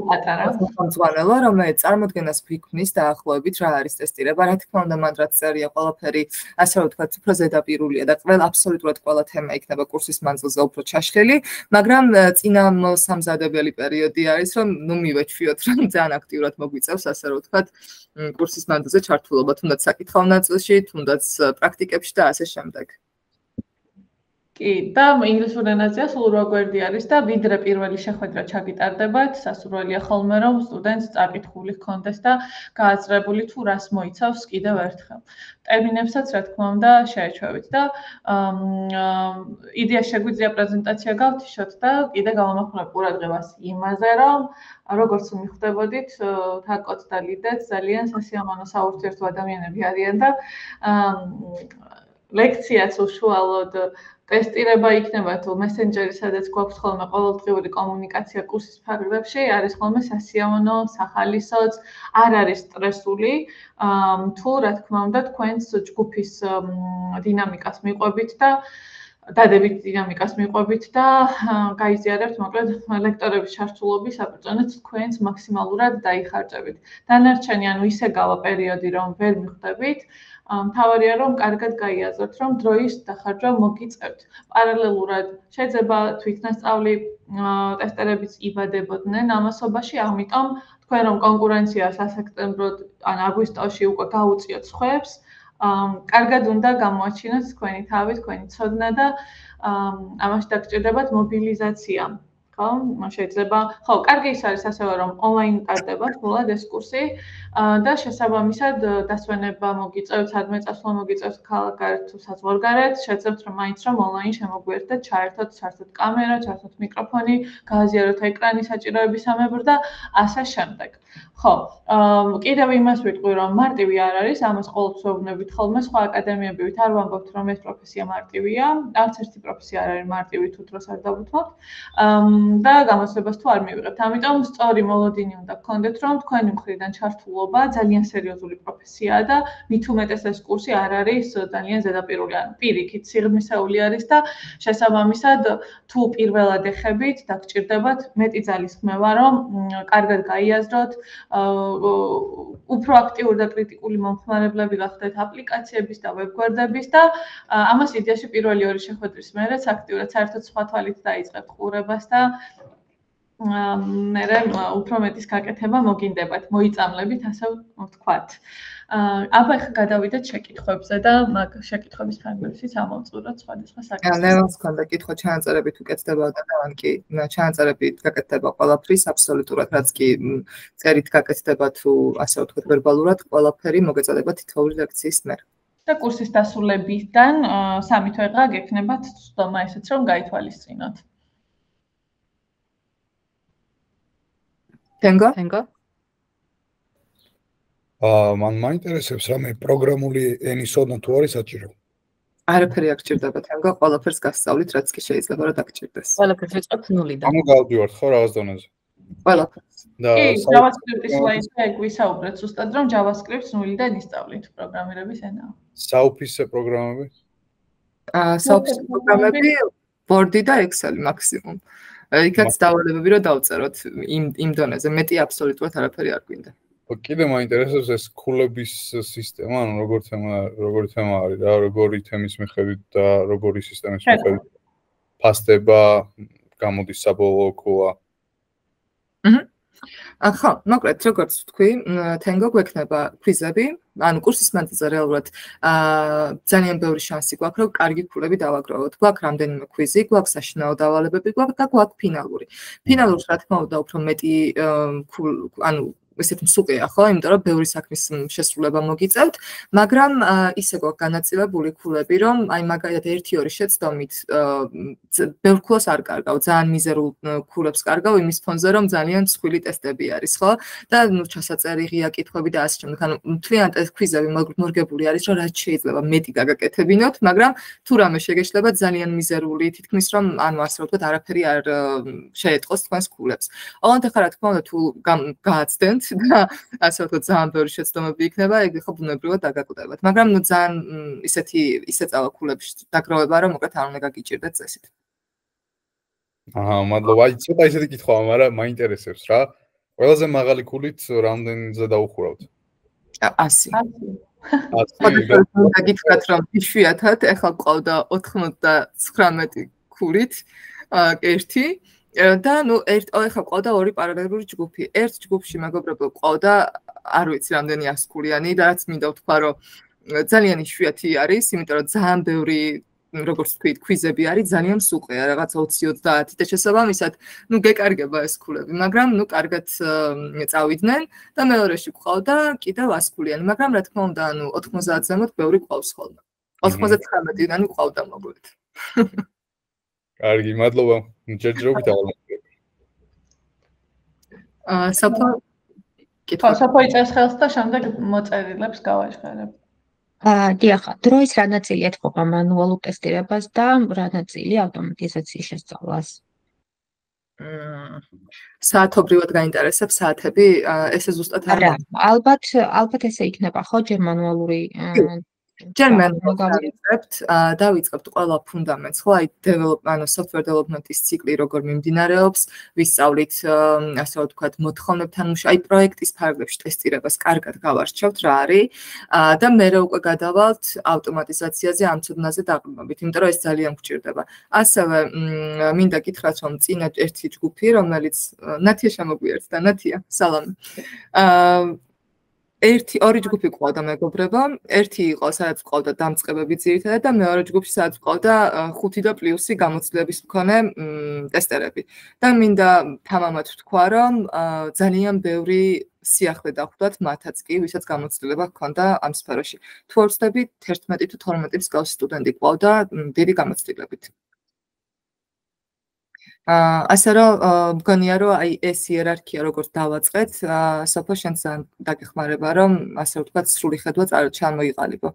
პატარა მომწვანელო, რომელიც წარმოადგენს ფიქნის დაახლოებით რა არის ტესტირება. რა თქმა უნდა, მან რაც წერია ყველაფერი, ასე ვთქვათ, უფრო ზედაპირულია და ყველა აბსოლუტურად ყველა თემა იქნება კურსის მანძილზე უფრო ჩაშლილი, მაგრამ წინა სამზადებელი პერიოდი არის, რომ ნუ მივეჩვიოთ, რომ ძალიან აქტიურად მოგვიწევს, ასე ვთქვათ, კურსის მანძილზე ჩართულობა, თუნდაც საკითხავ ნაწილში, თუნდაც პრაქტიკებში და ასე შემდეგ. კი, და ინგლისურ ენაზეა სულ რა გვერდი არის და ვიდრე პირველი შეხვედრა ჩაგიტარდებათ, სასურველია ხოლმე რომ სტუდენტს წაკითხული ჰქონდეს და გააზრებული თუ რას მოიცავს კიდევ ერთხელ. ტერმინებსაც რა თქმა უნდა შეეჩვევით და იდეა შეგვიძლია პრეზენტაცია გავთიშოთ და კიდე გავამახვილებ ყურადღებას იმაზე, რომ როგორც მიხვდებოდით, თაკოც და ლიდაც ძალიან სასიამოვნო საურთიერთო ადამიანები არიან და ლექციაც უშუალოდ ტესტირება იქნება თუ მესენჯერი სადაც გვაქვს ხოლმე ყოველდღიური კომუნიკაცია კურსის ფარგლებში არის ხოლმე სასიამოვნო სახალისოც არ არის სტრესული თუ რა თქმა უნდა თქვენს ჯგუფის დინამიკას მიყვებით და დადებით დინამიკას მიყვებით და გაიზიარებთ მოკლედ ლექტორების ჩართულობის აპრწონეთ თქვენს მაქსიმალურად დაიხარჯებით. დანარჩენი ანუ ისე გავა პერიოდი რომ ვერ მიხვდებით, მთავარია რომ კარგად გაიაზროთ რომ დროის დახარჯვა მოგიწევთ. პარალელურად შეიძლება თვითნასწავლი ტესტერებიც იბადებოდნენ ამასობაში, ამიტომ თქვენ რომ კონკურენცია სასექტემბრო ან აგვისტოში უკვე გაუწიოთ ხუებს, კარგად უნდა გამოაჩინოთ თქვენი თავი, თქვენი ცოდნა და ამაში დაგჭირდებათ მობილიზაცია. ხო? შეიძლება, ხო, კარგი ის არის ასევე რომ ონლაინ ტარდება თულად ეს კურსი და შესაბამისად დასვენება მოგიწევთ, სადმე წასვლა მოგიწევთ ქალაქგარეთ თუ საზღვარგარეთ, შეძლებთ რომ მაინც რომ ონლაინ შემოგვიერთდეთ, ჩაერთოთ საერთოდ კამერა, ჩაერთოთ მიკროფონი, გააზიაროთ ეკრანი საჭიროებისამებრ და ასე შემდეგ. ხო, კიდევ იმას ვიტყვი რომ მარტივი არ არის, ამას ყოველთვის ვეუბნებით ხოლმე სხვა აკადემიები ვით არ ვამბობთ რომ ეს პროფესია მარტივია, არც ერთი პროფესია არ არის მარტივი თუ დროს არ დავუთმობთ. და გამოცდებას თუ არ მივიღებთ. ამიტომ სწორი მოლოდინი უნდა გქონდეთ რომ თქვენი მხრიდან ჩართულობა ძალიან სერიოზული პროფესიაა და მით უმეტეს ეს კურსი არ არის ძალიან ზედაპირული, ან პირიქით სიღრმისეული არის და შესაბამისად თუ პირველად ეხებით დაგჭირდებათ მეტი ძალის ხმევა რომ კარგად გაიაზროთ უფრო აქტიური და კრიტიკული მომხმარებლები გახდეთ აპლიკაციების და ვებგვერდების და ამას იდეაში პირველი ორი შეხვედრის მერე აქტიურად საერთოდ სხვა თვალით დაიწყებთ ყურებას და მე უფრო მეტის გაკეთება მოგინდებათ, მოიწამლებით, ასე ვთქვათ. აბა ხა გადავიდეთ შეკითხვებზე და მაგ შეკითხვების ფრაგმენტებიც ამოვწუროთ სხვადასხვა საკითხებზე. ლევანს ქონდა კითხვა ჩანაწერებით უკეთდება და თან კი ჩანაწერებით გაკეთდება ყველაფრის აბსოლუტურად რაც კი წერით გაკეთდება თუ ასე ვთქვათ ვერბალურად ყველაფერი მოგეწოდება თითოეული ლექციის მერ. და კურსის დასრულებიდან სამი თვე ღა გექნებათ ცდომა ესეც რომ გაითვალისწინოთ. თენგო? თენგო? აა მან მაინტერესებს რამე პროგრამული ენის ოდნა თუ არის საჭირო. არაფერი არ გჭირდება თენგო, ყველაფერს გასწავლით, რაც კი შეიძლება რომ დაგჭირდეს. ყველაფერს ვიწყებთ ნულიდან. ამო გავდივართ ხო რაღაც დონეზე? ყველაფერს. და JavaScript-ის სლაიდზე ეგ ვისაუბრეთ, ზუსტად რომ JavaScript-ს ნულიდან ისწავლით პროგრამირების ენა. საუფისე პროგრამები? აა საუფისე პროგრამები Word-ი და Excel-ი მაქსიმუმ. იქაც დავალებები რომ დავწეროთ იმ იმ დონეზე, მეტი აბსოლუტურად არაფერი არ გვინდა. კიდე მაინტერესებს ეს ქულების სისტემა, ანუ როგორ თემა, როგორი თემა არის რა, როგორი თემის მიხედვით და როგორი სისტემის მიხედვით ფასდება, გამოდის საბოლოო ქულა. აჰა. ახლა, მოკლედ, როგორც ვთქვი, თენგო გვექნება კვიზები, ანუ კურსის მანძილზე რეალურად აა ძალიან ბევრი შანსი გვაქვს, რომ კარგი ქულები დავაგროვოთ. გვაქვს რამდენიმე კვიზი, გვაქვს საშინაო დავალებები, გვაქვს და გვაქვს ფინალური. ფინალურს რა თქმა უნდა უფრო მეტი ანუ ესეთ მსუყია ხო, იმიტომ რომ ბევრი საქმის შესრულება მოგიწევთ, მაგრამ ისე გვაქვს განაწილებული ქულები, რომ აი მაგალითად 1-2 შეცდომით ბევრ ქულას არ კარგავ, ძალიან მიზერულ ქულებს კარგავ იმის ფონზე, რომ ძალიან მსხვილი ტესტები არის, ხო? და ნუ ჩასაწერი ღია კითხვები და ასე შემდეგ. ანუ მთლიანად ეს კვიზები მორგებული არის, რომ რაც შეიძლება მეტი გაგაკეთებინოთ, მაგრამ თუ რამე შეგეშლება ძალიან მიზერული, თითქმის რომ ანუ ასე ვთქვათ, არაფერი არ შეეტყოს თქვენს ქულებს. ოღონდ ახლა რა თქმა უნდა თუ გააცდენთ და ასე ვთქვათ ძალიან ბევრი შეცდომები იქნება, ეგ ხო ბუნებრივად დაგაკვდებათ. მაგრამ ნუ ძალიან ისეთი ისე წავა ქულებში დაგროვება, რომ მოკლედ არ უნდა გაგიჭირდეთ წესით. აა, მადლობა. ცოტა ისეთი კითხვაა, მაგრამ მაინტერესებს რა. ყველაზე მაღალი ქულით რამდენზე დაუხურავთ? 100. 100. დაგიჩვენოთ რომ იშვიათად ეხლა ყავდა 99 ქულით აა ერთი და ნუ ერთ ახლა ყავდა ორი პარალელური ჯგუფი. ერთ ჯგუფში მეგობრებო ყავდა არ ვიცი რამდენი ასკულიანი და რაც მინდა ვთქვა რომ ძალიან იშვიათი არის, იმიტომ რომ ძალიან ბევრი როგორც თქვით, კვიზები არის ძალიან სუყია, რაღაც 20-30 და შესაბამისად, ნუ გეკარგება ეს ქულები, მაგრამ ნუ კარგად წავიდნენ და მეორეში ყავდა კიდევ ასკულიანი, მაგრამ რა თქმა უნდა, ანუ 90 ზემოთ ბევრი ყავს ხოლმე. 99-დან ყავდა მოგვეთ. კარგი, მადლობა. ჯერჯერობით ავალებთ. აა საფო კითხვა საფო იწეს ხელს და შემდეგ მოწერილებს გავაჟღერებ. აა დიახ, დროის რა ნაწილი ეთქობა მანუალურ ტესტირებას და რა ნაწილი ავტომატიზაციის შესწავლას? საათობრივად გაინტერესებს საათები, ესე ზუსტად არა. ალბათ, ალბათ ესე იქნება, ხო, ჯერ მანუალური ჯერ მე გავიწყებთ დავიწყებთ ყველა ფუნდამენტს ხო? აი develop ანუ software development-ის ციკლი როგორ მიმდინარეობს ვისწავლით ასე ვთქვათ მოთხოვნებთან მუშა აი პროექტის ფარგლებში ტესტირებას კარგად გავარჩევთ რა არის. და მე რა უკვე გადავალთ ავტომატიზაციაზე ამ ცოდნაზე დაყრდნობით იმიტომ რომ ეს ძალიან გჭირდება. ასევე მინდა გითხრათ რომ წინა ერთი ჯგუფი რომელიც ნათია შემოგვიერთდა ნათია სალამი. აა ერთი ორი ჯგუფი ყავდა მეგობრებო, ერთი იყო სადაც ყავდა დამწყებები ძირითადად და მეორე ჯგუფში სადაც ყავდა 5 და პლუსი გამოცდილების მქონე ტესტერები. და მინდა თამამად ვთქვა, რომ ძალიან ბევრი სიახლე დახვდათ მათაც კი, ვისაც გამოცდილება ჰქონდა ამ სფეროში. თუ არ ვცდები 11 თუ 12 მსგავსი სტუდენტი ყავდა დიდი გამოცდილებით. აა ასე რომ მგონია რომ აი ეს იერარქია როგორც დავაწყეთ, აა სოფო შენს დაგეხმარება რომ ასე ვთქვათ სრული ხედვა ჩამოიყალიბო.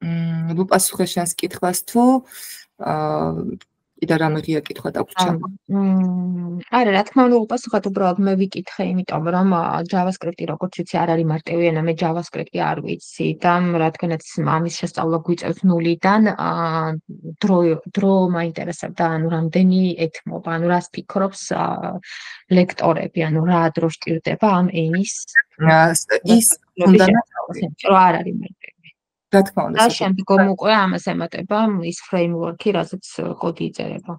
მმ ლუპასუხე შენს კითხვას თუ აა კიდე რამე ღია კითხვა დაგვრჩა. არა, რა თქმა უნდა, უპასუხოთ უბრალოდ მე ვიკითხე, იმიტომ რომ JavaScript-ი როგორც ვიცი, არ არის მარტივი ენა, მე JavaScript-ი არ ვიცი და რადგანაც ამის შესწავლა გვიწევს ნულიდან, აა დრო დრო მაინტერესებდა, ანუ რამდენი ეთმობა, ანუ რას ფიქრობს ლექტორები, ანუ რა დრო შტირდება ამ ენის ის უნდა არ არის მარტივი. რა თქმა უნდა. და შემდგომ უკვე ამას ემატება ის ფრეიმვორკი, რასაც კოდი იწერება.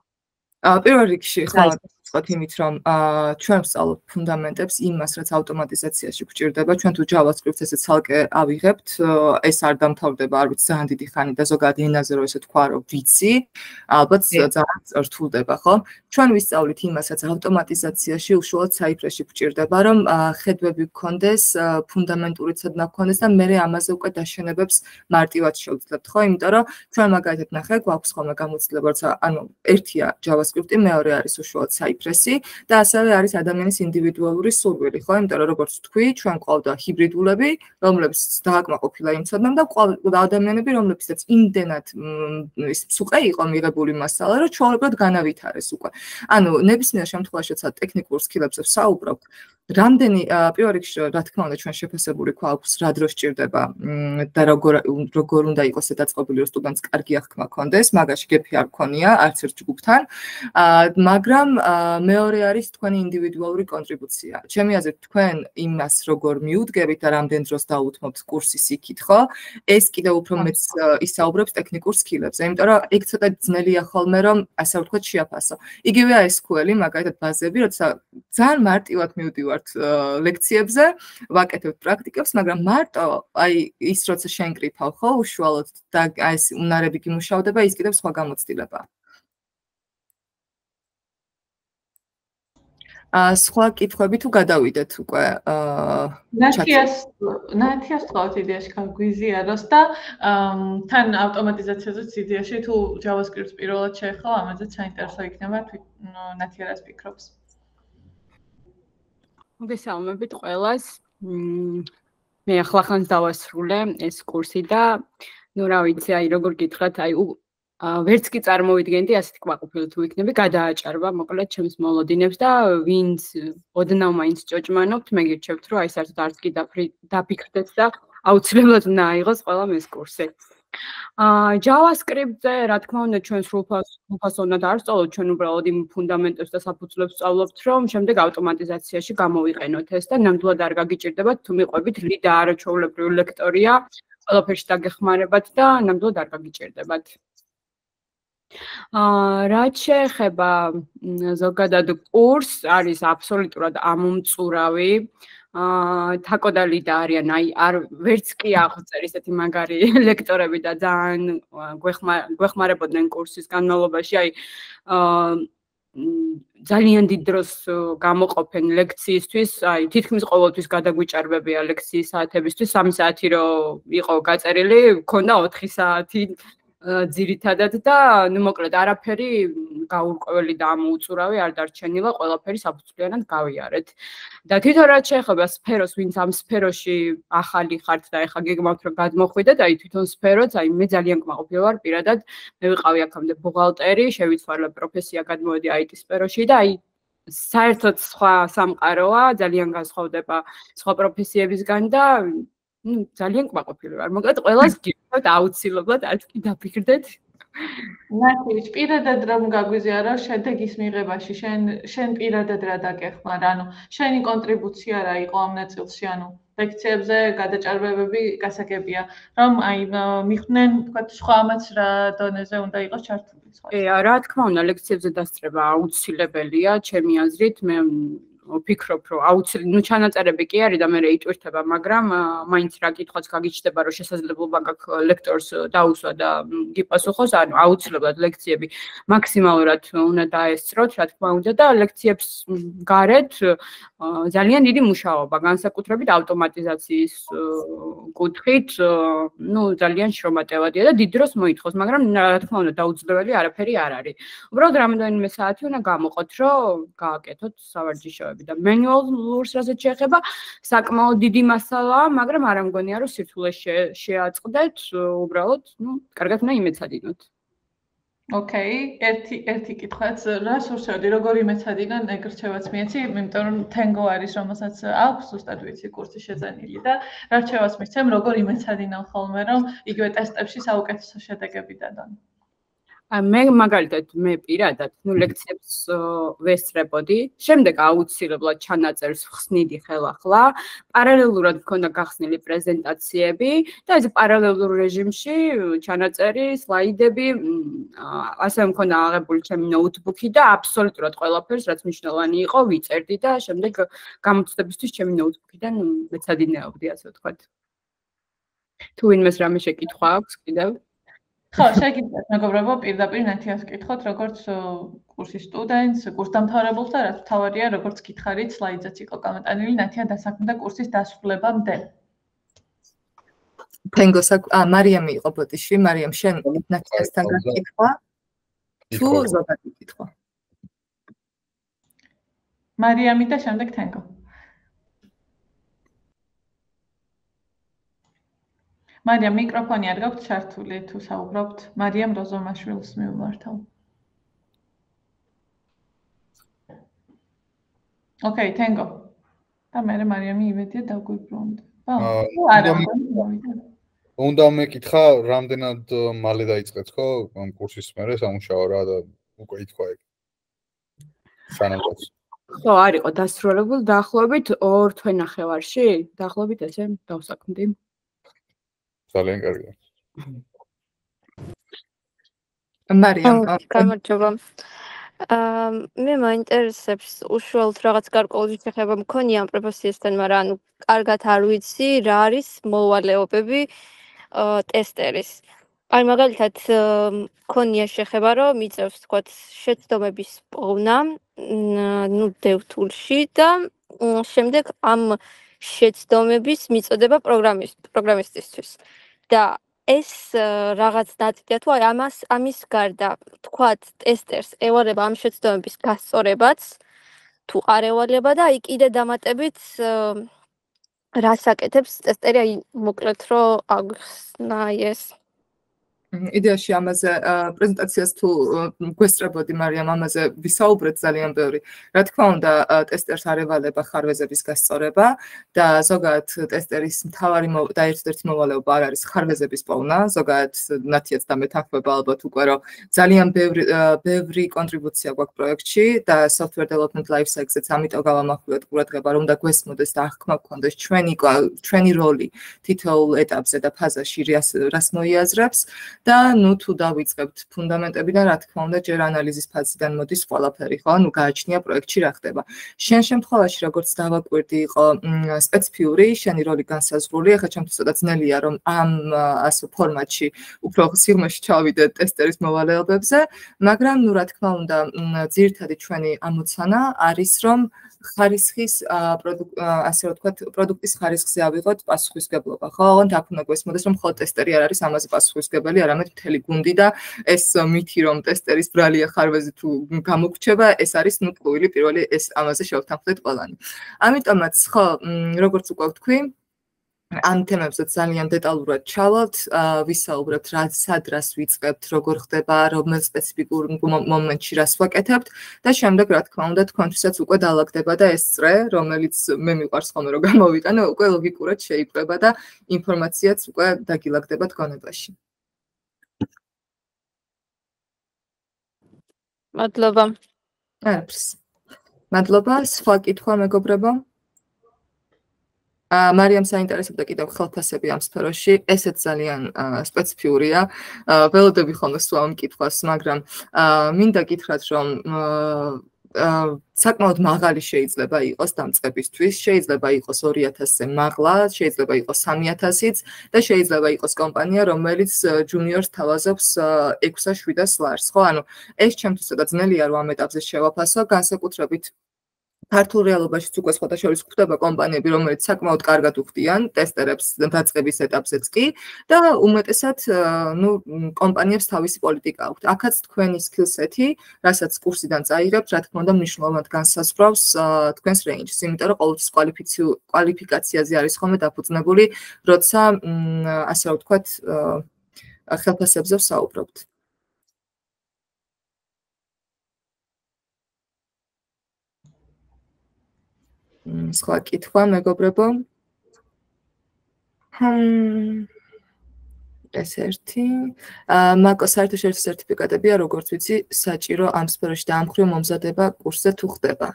აა პირველ რიგში ხო ვთქვათ იმით, რომ აა ჩვენ ვსწავლობ ფუნდამენტებს იმას, რაც ავტომატიზაციაში გვჭირდება. ჩვენ თუ JavaScript-ს ესე ცალკე ავიღებთ, ეს არ დამთავრდება, არ ვიცი, ძალიან დიდი ხანი და ზოგადად ენაზე რო ესე თქვა, რომ ვიცი, ალბათ ძალიან რთულდება, ხო? ჩვენ ვისწავლით იმას, რაც ავტომატიზაციაში უშუალოდ საიფრეში გვჭირდება, რომ ხედვები გქონდეს, ფუნდამენტური ცოდნა გქონდეს და მე ამაზე უკვე დაშენებებს მარტივად შევძლებთ, ხო? იმიტომ რომ ჩვენ მაგალითად ნახე, გვაქვს ხოლმე გამოცდილება, როცა ანუ ერთია JavaScript-ი, მეორე არის უშუალოდ საიფრეში საიფრესი და ასევე არის ადამიანის ინდივიდუალური სურვილი, ხო? იმიტომ რომ როგორც თქვი, ჩვენ ყავდა ჰიბრიდულები, რომლებიც დააკმაყოფილა იმ ცოდნამ და ყავდა ადამიანები, რომლებიცაც იმდენად ის სუყე იყო მიღებული მასალა, რომ ჩვეულებრივად განავითარეს უკვე. ანუ ნებისმიერ შემთხვევაში, როცა ტექნიკურ სკილებზე ვსაუბრობ, რამდენი პირველ რიგში რა თქმა უნდა ჩვენ შეფასებული გვაქვს რა დრო სჭირდება და როგორ როგორ უნდა იყოს დაწყობილი რომ სტუდენტს კარგი აღქმა კონდეს მაგაში გეფი არ ქონია არც ერთ ჯგუფთან მაგრამ მეორე არის თქვენი ინდივიდუალური კონტრიბუცია. ჩემი აზრით თქვენ იმას როგორ მიუდგებით და რამდენ დროს დაუთმობთ კურსის იქით ხო ეს კიდევ უფრო მეც ისაუბრებს ტექნიკურ სკილებზე იმიტომ რომ ეგ ცოტა ძნელია ხოლმე რომ ასე ვთქვათ შეაფასო. იგივეა SQL-ი მაგალითად ბაზები როცა ძალიან მარტივად მივდივარ ვართ ლექციებზე, ვაკეთებ პრაქტიკებს, მაგრამ მარტო აი ის როცა შენკრიფავ ხო უშუალოდ და აი ეს უნარები გიმუშავდება, ის კიდევ სხვა გამოცდილებაა. სხვა კითხვები თუ გადავიდეთ უკვე აა ნათიას ნათიას თხოვთ იდეაში გაგვიზიაროს და თან ავტომატიზაციაზეც იდეაში თუ JavaScript-ს პირველად შეეხო, ამაზე საინტერესო იქნება თვით ნათია რას ფიქრობს? მოგესალმებით ყველას. მე ახლა ხანს დავასრულე ეს კურსი და ნუ რა ვიცი, აი როგორ გითხრათ, აი ვერც კი წარმოვიდგენდი ასეთი კვაყოფილი თუ იქნები, გადააჭარბა მოკლედ ჩემს მოლოდინებს და ვინც ოდნავ მაინც ჭოჭმანობთ, მე გირჩევთ, რომ აი საერთოდ არც კი დაფიქრდეთ და აუცილებლად უნდა აიღოს ყველამ ეს კურსი. აა JavaScript-ზე, რა თქმა უნდა, ჩვენ სრულფასოვნად არ სწავლობთ, ჩვენ უბრალოდ იმ ფუნდამენტებს და საფუძვლებს სწავლობთ, რომ შემდეგ ავტომატიზაციაში გამოვიყენოთ ეს და ნამდვილად არ გაგიჭირდებათ თუ მიყვებით ლიდა არაჩვეულებრივი ლექტორია, ყველაფერში დაგეხმარებათ და ნამდვილად არ გაგიჭირდებათ. აა რაც შეეხება ზოგადად კურს, არის აბსოლუტურად ამომწურავი. აა თაკო და არიან აი არ ვერც კი აღწერ ესეთი მაგარი ლექტორები და ძალიან გვეხმარებოდნენ კურსის განმავლობაში. აი აა ძალიან დიდ დროს გამოყოფენ ლექციისთვის, აი თითქმის ყოველთვის გადაგვიჭარბებია ლექციის საათებისთვის, 3 საათი რო იყო გაწერილი, მქონდა 4 საათი ძირითადად და ნუ მოკლედ არაფერი გაურკვეველი და ამოუწურავი არ დარჩენილა, ყველაფერი საფუძვლიანად გავიარეთ. და თვითონ რაც შეეხება სფეროს, ვინც ამ სფეროში ახალი ხართ და ეხა გეგმავთ რომ გადმოხვიდეთ, აი თვითონ სფეროც, აი მე ძალიან კმაყოფილი ვარ პირადად, მე ვიყავი აქამდე ბუღალტერი, შევიცვალე პროფესია, გადმოვედი IT სფეროში და აი საერთოდ სხვა სამყაროა, ძალიან განსხვავდება სხვა პროფესიებისგან და ну ძალიან ყვაყოფილი ვარ. მოკლედ ყველას გიქვთ აუცილებლად არც კი დაფიქრდეთ. ნახე, პირადად რომ გაგვიზიარო შედეგის მიღებაში, შენ შენ პირადად რა დაგეხმარ, ანუ შენი კონტრიბუცია რა იყო ამ ნაწილში, ანუ ლექციებზე გადაჭარბებები გასაგებია, რომ აი მიხვდნენ, თქვა სხვა ამაც რა დონეზე უნდა იყოს ჩართული სხვა. ე, რა თქმა უნდა, ლექციებზე დასწრება აუცილებელია, ჩემი აზრით, მე ვფიქრობ, რომ აუცილებლად, ну, ჩანაწერები კი არის და მე რეიტვირთება, მაგრამ მაინც რა კითხვაც გაგიჩნდება, რომ შესაძლებლობა გაქვს ლექტორს დაუსვა და გიპასუხოს, ანუ აუცილებლად ლექციები მაქსიმალურად უნდა დაესწროთ, რა თქმა უნდა და ლექციებს გარეთ ძალიან დიდი მუშაობა, განსაკუთრებით ავტომატიზაციის კუთხით, ну, ძალიან შრომატევადია და დიდ დროს მოითხოვს, მაგრამ რა თქმა უნდა, დაუძლეველი არაფერი არ არის. უბრალოდ რამოდენიმე საათი უნდა გამოყოთ, რომ გააკეთოთ სავარჯიშოები. და მენუალურს რასაც შეეხება, საკმაოდ დიდი მასალაა, მაგრამ არ ამგონია რომ სირთულე შეაწყდეთ, უბრალოდ, ну, კარგად უნდა იმეცადინოთ. ოკეი, ერთი ერთი კითხვაც, რას უშევდი, როგორი მეცადინან ეგრჩევაც მიეცი, იმიტომ რომ თენგო არის, რომელსაც აქვს უბრალოდ ვიცი კურსი შეძენილი და რჩევაც მიცემ, როგორი მეცადინან ხოლმე, რომ იგივე ტესტებში საუკეთესო შედეგები დადონ. მე მაგალითად მე პირადად ნუ ლექციებს ვესწრებოდი, შემდეგ აუცილებლად ჩანაწერს ხსნიდი ხელახლა, პარალელურად მქონდა გახსნილი პრეზენტაციები და ეს პარალელურ რეჟიმში ჩანაწერი, სლაიდები, ასე მქონდა აღებული ჩემი ნოუთბუქი და აბსოლუტურად ყველაფერს, რაც მნიშვნელოვანი იყო, ვიწერდი და შემდეგ გამოცდებისთვის ჩემი ნოუთბუქიდან მეცადინეობდი, ასე ვთქვათ. თუ ვინმეს რამე შეკითხვა აქვს კიდევ? ხო, შეგიძლიათ მეგობრებო პირდაპირ ნათიას კითხოთ, როგორც კურსის სტუდენტს, კურსდამთავრებულს და რაც თავარია, როგორც კითხარით, სლაიდზეც იყო გამოტანილი ნათია დასაქმდა კურსის დასრულებამდე. პენგოს ა მარიამი იყო ბოტიში, მარიამ შენ ნათიასთან გაკითხვა. თუ ზოგადად კითხვა. მარიამი და შემდეგ თენგო. მარიამ მიკროფონი არ გაქვთ ჩართული თუ საუბრობთ? მარიამ როზომაშვილს მივმართავ ოკეი თენგო და მე მარიამი იმედია დაგვიბრუნდა არა უნდა მეკითხა რამდენად მალე დაიწყეთ ხო? ამ კურსის მერე სამუშაო რა და უკვე ითქვა ეგ. სანამ ხო არისო დასრულებული დაახლოებით 2 თვე ნახევარში. დაახლოებით ესე დავსაქმდი ძალიან კარგია. მარიამ, გამარჯობა. აა მე მაინტერესებს უშუალოდ რაღაც გარკვეული შეხება მქონია ამ პროფესიასთან, მაგრამ ანუ კარგად არ ვიცი რა არის მოვალეობები აა ტესტერის. აი მაგალითად მქონია შეხება რომ მიწევს თქვა შეცდომების პოვნა ნუ DevTools-ში და შემდეგ ამ შეცდომების მიწოდება პროგრამის პროგრამისტისთვის. და ეს რაღაც დაწია თუ აი ამას ამის გარდა თქვათ ტესტერს ევალება ამ შეცდომების გასწორებაც თუ არ ევალება და აი კიდე დამატებით რას აკეთებს ტესტერი აი მოკლედ რო აღხსნა ეს იდეაში ამაზე პრეზენტაციას თუ გვესწრებოდი მარიამ ამაზე ვისაუბრეთ ძალიან ბევრი. რა თქმა უნდა, ტესტერს არ ევალება ხარვეზების გასწორება და ზოგადად ტესტერის მთავარი და ერთ-ერთი მოვალეობა არ არის ხარვეზების პოვნა, ზოგადად ნათიაც და მეთანხმება ალბათ უკვე რომ ძალიან ბევრი ბევრი კონტრიბუცია გვაქვს პროექტში და software development life cycle-ს ამიტომ გავამახვილეთ ყურადღება რომ და გვესმოდეს და აღქმა გქონდეს ჩვენი ჩვენი როლი თითოეულ ეტაპზე და ფაზაში რას მოიაზრებს. და ნუ თუ დავიწყებთ ფუნდამენტებიდან, რა თქმა უნდა, ჯერ ანალიზის ფაზიდან მოდის ყველაფერი, ხო? ნუ გააჩნია პროექტში რა ხდება. შენ შემთხვევაში როგორც დავაკვირდი, იყო სპეციფიური, შენი როლი განსაზღვრული, ახლა ჩემთვის ცოტა ძნელია, რომ ამ ასე ფორმატში უფრო სიღრმეში ჩავიდე ტესტერის მოვალეობებზე, მაგრამ ნუ რა თქმა უნდა, ძირთადი ჩვენი ამოცანა არის, რომ ხარისხის ასე ვთქვათ პროდუქტის ხარისხზე ავიღოთ პასუხისგებლობა. ხო ოღონდ აქ უნდა გვესმოდეს რომ მხოლოდ ტესტერი არ არის ამაზე პასუხისგებელი არამედ მთელი გუნდი და ეს მითი რომ ტესტერის ბრალია ხარვეზე თუ გამოგრჩება ეს არის ნუ ყოველი პირველი ეს ამაზე შევთანხმდეთ ყველანი. ამიტომაც ხო როგორც უკვე ვთქვი ამ თემებზე ძალიან დეტალურად ჩავალთ, ვისაუბრებთ რა სადრას ვიწყებთ, როგორ ხდება, რომელ სპეციფიკურ მომენტში რას ვაკეთებთ და შემდეგ რა თქმა უნდა თქვენთვისაც უკვე დაალაგდება და ეს წრე, რომელიც მე მიყვარს ხოლმე რომ გამოვიტანო, უკვე ლოგიკურად შეიყვება და ინფორმაციაც უკვე დაგილაგდება თქვენებაში. მადლობა. არც. მადლობა, სხვა კითხვა მეგობრებო? ა მარიამ საინტერესებდა კიდევ ხელფასები ამ სფეროში. ესეც ძალიან სპეციფიურია. ველოდები ხოლმე სულ ამ კითხვას, მაგრამ მინდა გითხრათ, რომ საკმაოდ მაღალი შეიძლება იყოს დამწყებისთვის, შეიძლება იყოს 2000-ზე მაღლა, შეიძლება იყოს 3000-იც და შეიძლება იყოს კომპანია, რომელიც ჯუნიორს თავაზობს 6-7 ლარს, ხო? ანუ ეს ჩემთვის ცოტა ძნელია რომ ამ ეტაპზე შევაფასო, განსაკუთრებით ქართულ რეალობაშიც უკვე სხვადასხვა გვხვდება კომპანიები, რომელიც საკმაოდ კარგად უხდიან ტესტერებს დაწყების ეტაპზეც კი და უმეტესად, ну, კომპანიებს თავისი პოლიტიკა აქვთ. აქაც თქვენი skillset-ი, რასაც კურსიდან წაიღებთ, რა თქმა უნდა, მნიშვნელოვნად განსაზღვრავს თქვენს range-ს, იმიტომ რომ ყოველთვის კვალიფიკაციაზე არის ხოლმე დაფუძნებული, როცა ასე რა ვთქვათ, ხელფასებზე ვსაუბრობთ. სხვა კითხვა მეგობრებო? ჰმ ეს ერთი. აა მაკო საერთო შეერთო სერტიფიკატებია, როგორც ვიცი, საჭირო ამ სფეროში და ამ ხრივ მომზადება კურსზე თუ ხდება.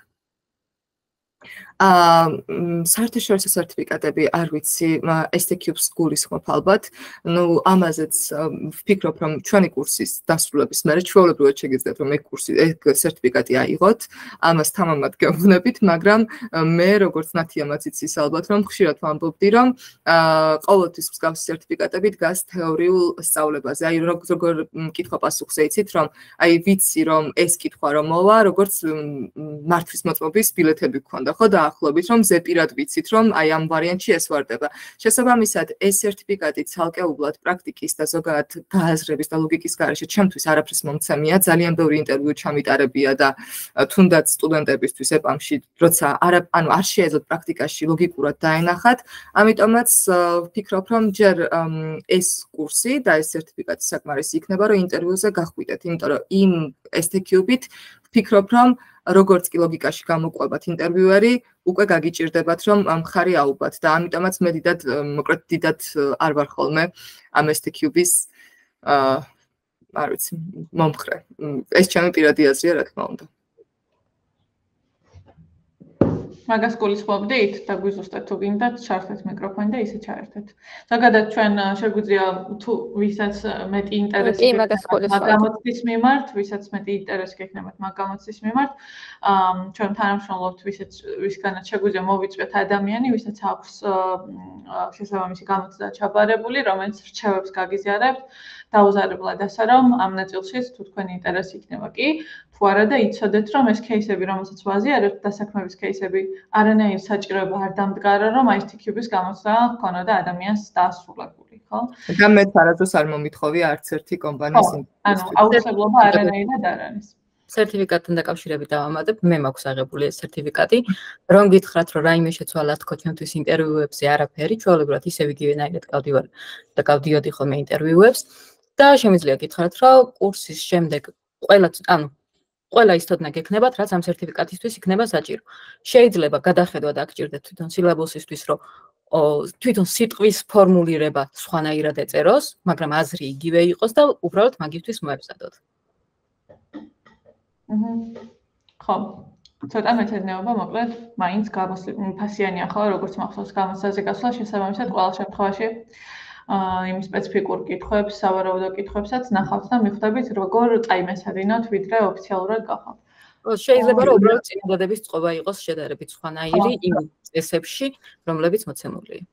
აა საერთაშორისო სერტიფიკატები არ ვიცი, STQ-ს გულისხმობ ალბათ. ნუ ამაზეც ვფიქრობ, რომ ჩვენი კურსის დასრულების მერე ჩვეულებრივად შეგიძლიათ რომ ეგ კურსი, ეგ სერტიფიკატი აიღოთ. ამას თამამად გეუბნებით, მაგრამ მე როგორც ნათიამაც იცის ალბათ, რომ ხშირად ვამბობდი, რომ აა ყოველთვის მსგავსი სერტიფიკატები დგას თეორიულ სწავლებაზე. აი როგორ კითხვა პასუხზე იცით, რომ აი ვიცი რომ ეს კითხვა რომ მოვა, როგორც მართვის მოწმობის ბილეთები გქონდა, ხო და დაახლოებით, რომ ზეპირად ვიცით, რომ აი ამ ვარიანტში ეს ვარდება. შესაბამისად, ეს სერტიფიკატი ცალკეულად პრაქტიკის და ზოგადად გააზრების და ლოგიკის გარშე ჩემთვის არაფრის მომცემია. ძალიან ბევრი ინტერვიუ ჩამიტარებია და თუნდაც სტუდენტებისთვის ეპამში, როცა არა ანუ არ შეეძლოთ პრაქტიკაში ლოგიკურად დაენახათ, ამიტომაც ვფიქრობ, რომ ჯერ ეს კურსი და ეს სერტიფიკატი საკმარისი იქნება, რომ ინტერვიუზე გახვიდეთ, იმიტომ რომ იმ STQ-ით ვფიქრობ, რომ როგორც კი ლოგიკაში გამოყვებათ ინტერვიუერი, უკვე გაგიჭირდებათ, რომ მხარი აუბათ და ამიტომაც მე დიდად მოკლედ დიდად არ ვარ ხოლმე ამ STQ-ის აა არ ვიცი, მომხრე. ეს ჩემი პირადი აზრია, რა თქმა უნდა. მაგას გულისხმობდით და გვიზუსტეთ თუ გინდათ ჩართეთ მიკროფონი და ისე ჩაერთეთ. ზოგადად ჩვენ შეგვიძლია თუ ვისაც მეტი ინტერესი მაგამოცდის მიმართ, ვისაც მეტი ინტერესი გექნებათ მაგამოცდის მიმართ, აა ჩვენ თანამშრომლობთ ვისაც ვისგანაც შეგვიძლია მოვიწვიოთ ადამიანი, ვისაც აქვს შესაბამისი გამოცდა ჩაბარებული, რომელიც რჩევებს გაგიზიარებთ. დაუზარებლად ასე რომ ამ ნაწილში თუ თქვენი ინტერესი იქნება კი თუ არა და იცოდეთ, რომ ეს кейსები, რომელსაც ვაზიარებთ, დასაქმების кейსები, არანაირ საჭიროება არ დამდგარა, რომ აი TQ-ის გამოცდა ჰქონოდა ადამიანს დაასრულებული, ხო? და მეც არასდროს არ მომითხოვი არც ერთი კომპანიის ანუ აუცილებლობა არანაირად არ არის. სერტიფიკატთან დაკავშირებით დავამატებ, მე მაქვს აღებული ეს სერტიფიკატი. რომ გითხრათ, რომ რაიმე შეცვალა თქო ჩემთვის ინტერვიუებზე არაფერი, ჩვეულებრივად ისე იგივენაირად გავდივარ და გავდიოდი ხოლმე ინტერვიუებს და შემიძლია გითხრათ, რომ კურსის შემდეგ ყველა ანუ ყველა ისთოდნა გექნებათ, რაც ამ სერტიფიკატისთვის იქნება საჭირო. შეიძლება გადახედვა დაგჭირდეთ თვითონ სილაბუსისთვის, რომ თვითონ სიტყვის ფორმულირება სხვანაირად ეწეროს, მაგრამ აზრი იგივე იყოს და უბრალოდ მაგისთვის მოებზადოთ. ხო. ცოტა მეცნიერობა მოკლედ მაინც გამოსლი ფასიანია ხო, როგორც მახსოვს გამოსაზე გასვლა შესაბამისად ყოველ შემთხვევაში იმ სპეციფიკურ კითხვებს, სავარაუდო კითხვებსაც ნახავთ და მიხვდებით, როგორ წაიმესადინოთ, ვიდრე ოფიციალურად გახავთ. შეიძლება რომ უბრალოდ წინადადების წყობა იყოს შედარებით სხვანაირი იმ წესებში, რომლებიც მოცემულია.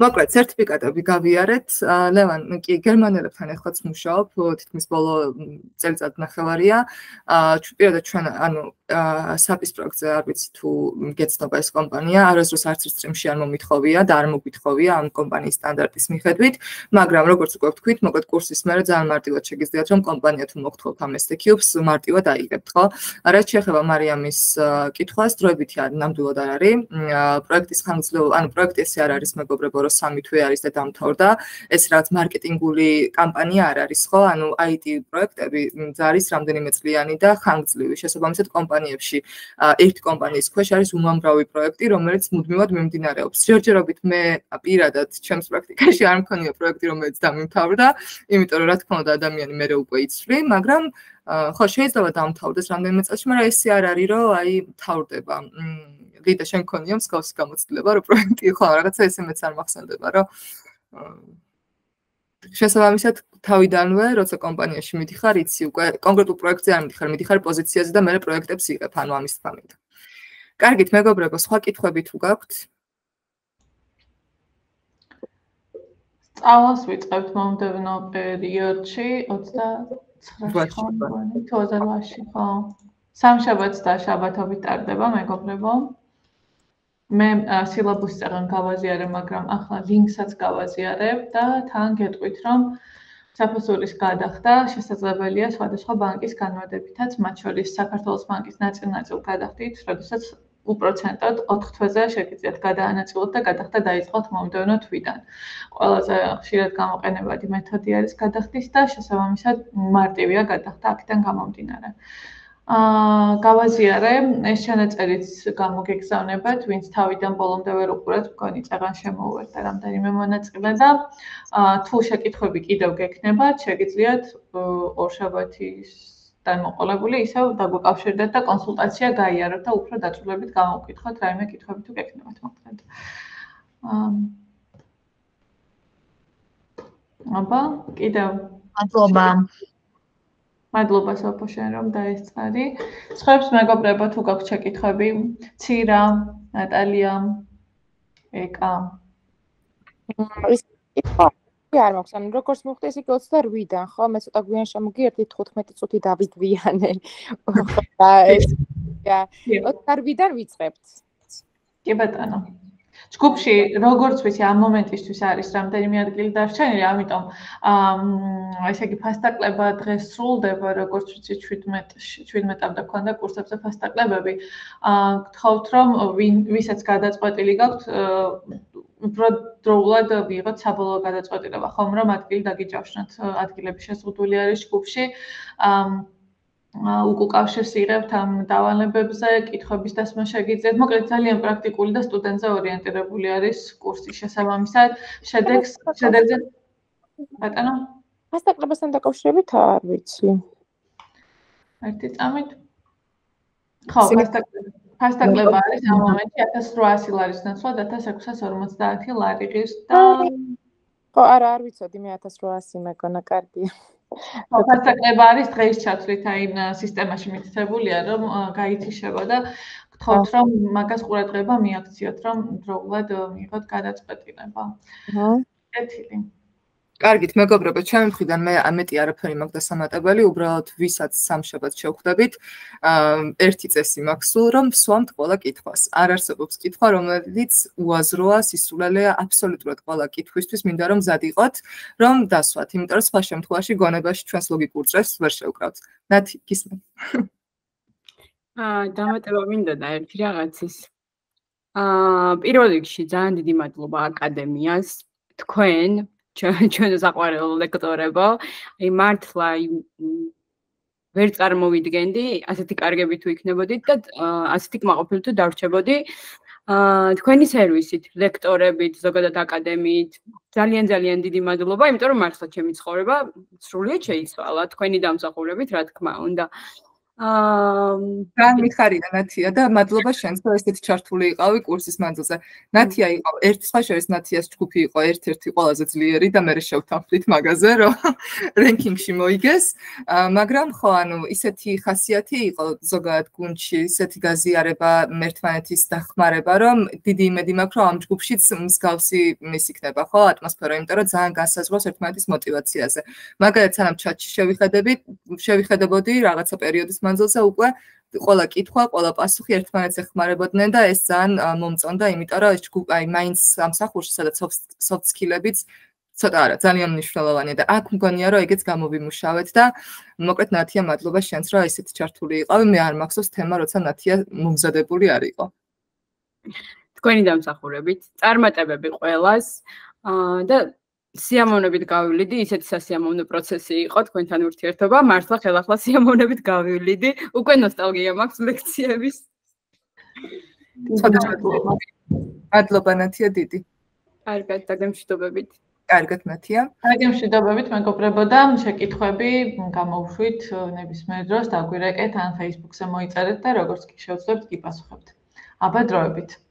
მოკლედ, სერტიფიკატები გავიარეთ. ლევან, კი, გერმანელებთან ახლაც მუშაობ, თითქმის ბოლო წელიწად ნახევარია. აა, პირადად ჩვენ, ანუ საპის პროექტზე არ ვიცი თუ გეცნობა ეს კომპანია, არასდროს არც სტრიმში არ მომითხოვია და არ მოგვითხოვია ამ კომპანიის სტანდარტის მიხედვით, მაგრამ როგორც უკვე ვთქვით, მოკლედ კურსის მერე ძალიან მარტივად შეგიძლიათ რომ კომპანია თუ მოგთხოვთ ამ STQ-ს, მარტივად აიღებთ, ხო? რაც შეეხება მარიამის კითხვას, დროებითი ნამდვილად არ არის. პროექტის ხანგრძლივობა, ანუ პროექტი ესე არ არის მეგობრებო, რომ სამი თვე არის და დამთავრდა. ეს რაც მარკეტინგული კამპანია არ არის, ხო? ანუ IT პროექტები არის რამდენიმე წლიანი და ხანგრძლივი. შესაბამისად კომპანიებში ერთ კომპანიის ქვეშ არის უმამრავი პროექტი, რომელიც მუდმივად მიმდინარეობს. ჯერჯერობით მე პირადად ჩემს პრაქტიკაში არ მქონია პროექტი, რომელიც დამიმთავრდა, იმიტომ რომ რა თქმა უნდა ადამიანი მე უკვე იცვლი, მაგრამ ხო შეიძლება დამთავრდეს რამდენიმე წელში, მაგრამ ესე არ არის, რომ აი თავდება. ლიდა შენ ქონია მსგავსი გამოცდილება, რომ პროექტი ხო რაღაცა ესე მეც არ მახსენდება, რომ შესაბამისად თავიდანვე როცა კომპანიაში მიდიხარ იცი უკვე კონკრეტულ პროექტზე არ მიდიხარ მიდიხარ პოზიციაზე და მე პროექტებს იღებ ანუ ამის მინდა კარგით მეგობრებო სხვა კითხვები თუ გაქვთ? სწავლას ვიწყებთ მომდევნო პერიოდში 29-ში 2008-ში ხო. სამშაბათს და შაბათობით ტარდება მეგობრებო მე სილაბუსს წაღან გავაზიარე, მაგრამ ახლა ლინკსაც გავაზიარებ და თან გეტყვით, რომ საფოსურის გადახდა შესაძლებელია სხვადასხვა ბანკის განმადებითაც, მათ შორის საქართველოს ბანკის ნაწილ-ნაწილ გადახდით, როდესაც უპროცენტოდ 4 თვეზე შეგიძლიათ გადაანაწილოთ და გადახდა დაიწყოთ მომდევნო თვიდან. ყველაზე ხშირად გამოყენებადი მეთოდი არის გადახდის და შესაბამისად მარტივია გადახდა აქედან გამომდინარე. აა გავაზიარე ეს ჩანაწერიც გამოგეგზავნებათ ვინც თავიდან ბოლომდე ვერ უყურეთ მგონი წაღან შემოუერთდა რამდენიმე მონაწილე და აა თუ შეკითხვები კიდევ გექნებათ შეგიძლიათ ორშაბათის თან მოყოლებული ისევ დაგვიკავშირდეთ და კონსულტაცია გაიაროთ და უფრო დაწვრილებით გამოვკითხოთ რაიმე კითხვები თუ გექნებათ მოკლედ. აა აბა კიდევ. მადლობა მადლობა სოფო შენ რომ დაესწარი. სხვებს მეგობრებო თუ გაქვთ შეკითხვები, ცირა, ნატალია, ეკა. ის კითხვა არ მაქვს, ანუ როგორც მოხდა ეს იგი 28-დან, ხო? მე ცოტა გვიან შემოგიერთით 15 წუთი დავიდვიანე. და ეს და 28-დან ვიწყებთ. კი ბატონო. ჯგუფში როგორც ვიცი ამ მომენტისთვის არის რამდენიმე ადგილი დარჩენილი, ამიტომ აა ესე იგი ფასტაკლება დღეს სრულდება, როგორც ვიცი 17-ში, 17-მდე ქონდა კურსებზე ფასტაკლებები. აა გთხოვთ რომ ვისაც გადაწყვეტილი გაქვთ უფრო დროულად მიიღოთ საბოლოო გადაწყვეტილება, ხომ რომ ადგილი დაგიჯავშნოთ, ადგილები შეზღუდული არის ჯგუფში. აა უკუკავშირს იღებთ ამ დავალებებზე, კითხების დასმა შეგიძლიათ. მოკლედ ძალიან პრაქტიკული და სტუდენტზე ორიენტირებული არის კურსი შესაბამისად. შედეგს შედეგზე ბატონო მასტაკლებასთან დაკავშირებით არ ვიცი. ერთი წამით. ხო, მასტაკლება არის ამ მომენტში 1800 ლარის ნაცვლად 1650 ლარი ღირს და ხო, არა, არ ვიცოდი მე 1800 მეკონა კარგია. ფასტაკლება არის დღეის ჩათვლით აი სისტემაში მითითებულია რომ გაითიშება და გთხოვთ რომ მაგას ყურადღება მიაქციოთ რომ დროულად მიიღოთ გადაწყვეტილება. აჰა. კეთილი. კარგით, მეგობრებო, ჩემი მხრიდან მე ამეტი არაფერი მაქვს დასამატებელი, უბრალოდ ვისაც სამშაბათ შევხვდებით, აა ერთი წესი მაქვს სულ რომ სვამთ ყველა კითხვას. არ არსებობს კითხვა, რომელიც უაზროა, სისულელეა აბსოლუტურად ყველა კითხვისთვის, მინდა რომ მზად იყოთ, რომ დასვათ, იმიტომ რომ სხვა შემთხვევაში გონებაში ჩვენს ლოგიკურ წრეს ვერ შევკრავთ. ნათი, გისმენ. აა დამატება მინდა და ერთი რაღაცის. აა პირველ რიგში ძალიან დიდი მადლობა აკადემიას თქვენ ჩვენ საყვარელ ლექტორებო. აი მართლა ვერ წარმოვიდგენდი, ასეთი კარგები თუ იქნებოდით და ასეთი კმაყოფილი თუ დარჩებოდი. აა თქვენი სერვისით, ლექტორებით, ზოგადად აკადემიით, ძალიან ძალიან დიდი მადლობა, იმიტომ რომ მართლა ჩემი ცხოვრება სრულიად შეიცვალა თქვენი დამსახურებით, რა თქმა უნდა. აა აა განმიხარია ნათია და მადლობა შენს, რომ ესეთ ჩართული იყავი კურსის მანძილზე. ნათია იყო ერთ სხვა შორის ნათიას ჯგუფი იყო ერთ-ერთი ყველაზე ძლიერი და მე შევთანხმდით მაგაზე, რომ რენკინგში მოიგეს, მაგრამ ხო, ანუ ისეთი ხასიათი იყო ზოგადად გუნდში, ისეთი გაზიარება, ერთმანეთის დახმარება, რომ დიდი იმედი მაქვს, რომ ამ ჯგუფშიც მსგავსი მის იქნება, ხო, ატმოსფერო, იმიტომ რომ ძალიან განსაზღვრავს ერთმანეთის мотиваციაზე. მაგალითად, სანამ ჩატში შევიხედები, შევიხედებოდი რაღაცა პერიოდის მანძილზე უკვე ყველა კითხვა, ყველა პასუხი ერთმანეთს ეხმარებოდნენ და ეს ძალიან მომწონდა, იმიტომ რომ ეს ჯგუფი აი მაინც სამსახურში სადაც soft skill-ებიც ცოტა არა, ძალიან მნიშვნელოვანია და აქ მგონია რომ ეგეც გამოვიმუშავეთ და მოკლედ ნათია მადლობა შენს რომ ესეთი ჩართული იყავი. მე არ მახსოვს თემა, როცა ნათია მომზადებული არ იყო. თქვენი დამსახურებით, წარმატებები ყველას. აა და სიამოვნებით გავივლიდი, ისეთი სასიამოვნო პროცესი იყო თქვენთან ურთიერთობა. მართლა ხელახლა სიამოვნებით გავივლიდი. უკვე ნოსტალგია მაქვს ლექციების. მადლობა ნათია დიდი. კარგად, დაგემშვიდობებით. კარგად ნათია. დაგემშვიდობებით, მეგობრებო და შეკითხვები გამოვშვით ნებისმიერ დროს, დაგვირეკეთ ან Facebook-ზე მოიწერეთ და როგორც კი შევძლებთ, კი პასუხებთ. აბა დროებით.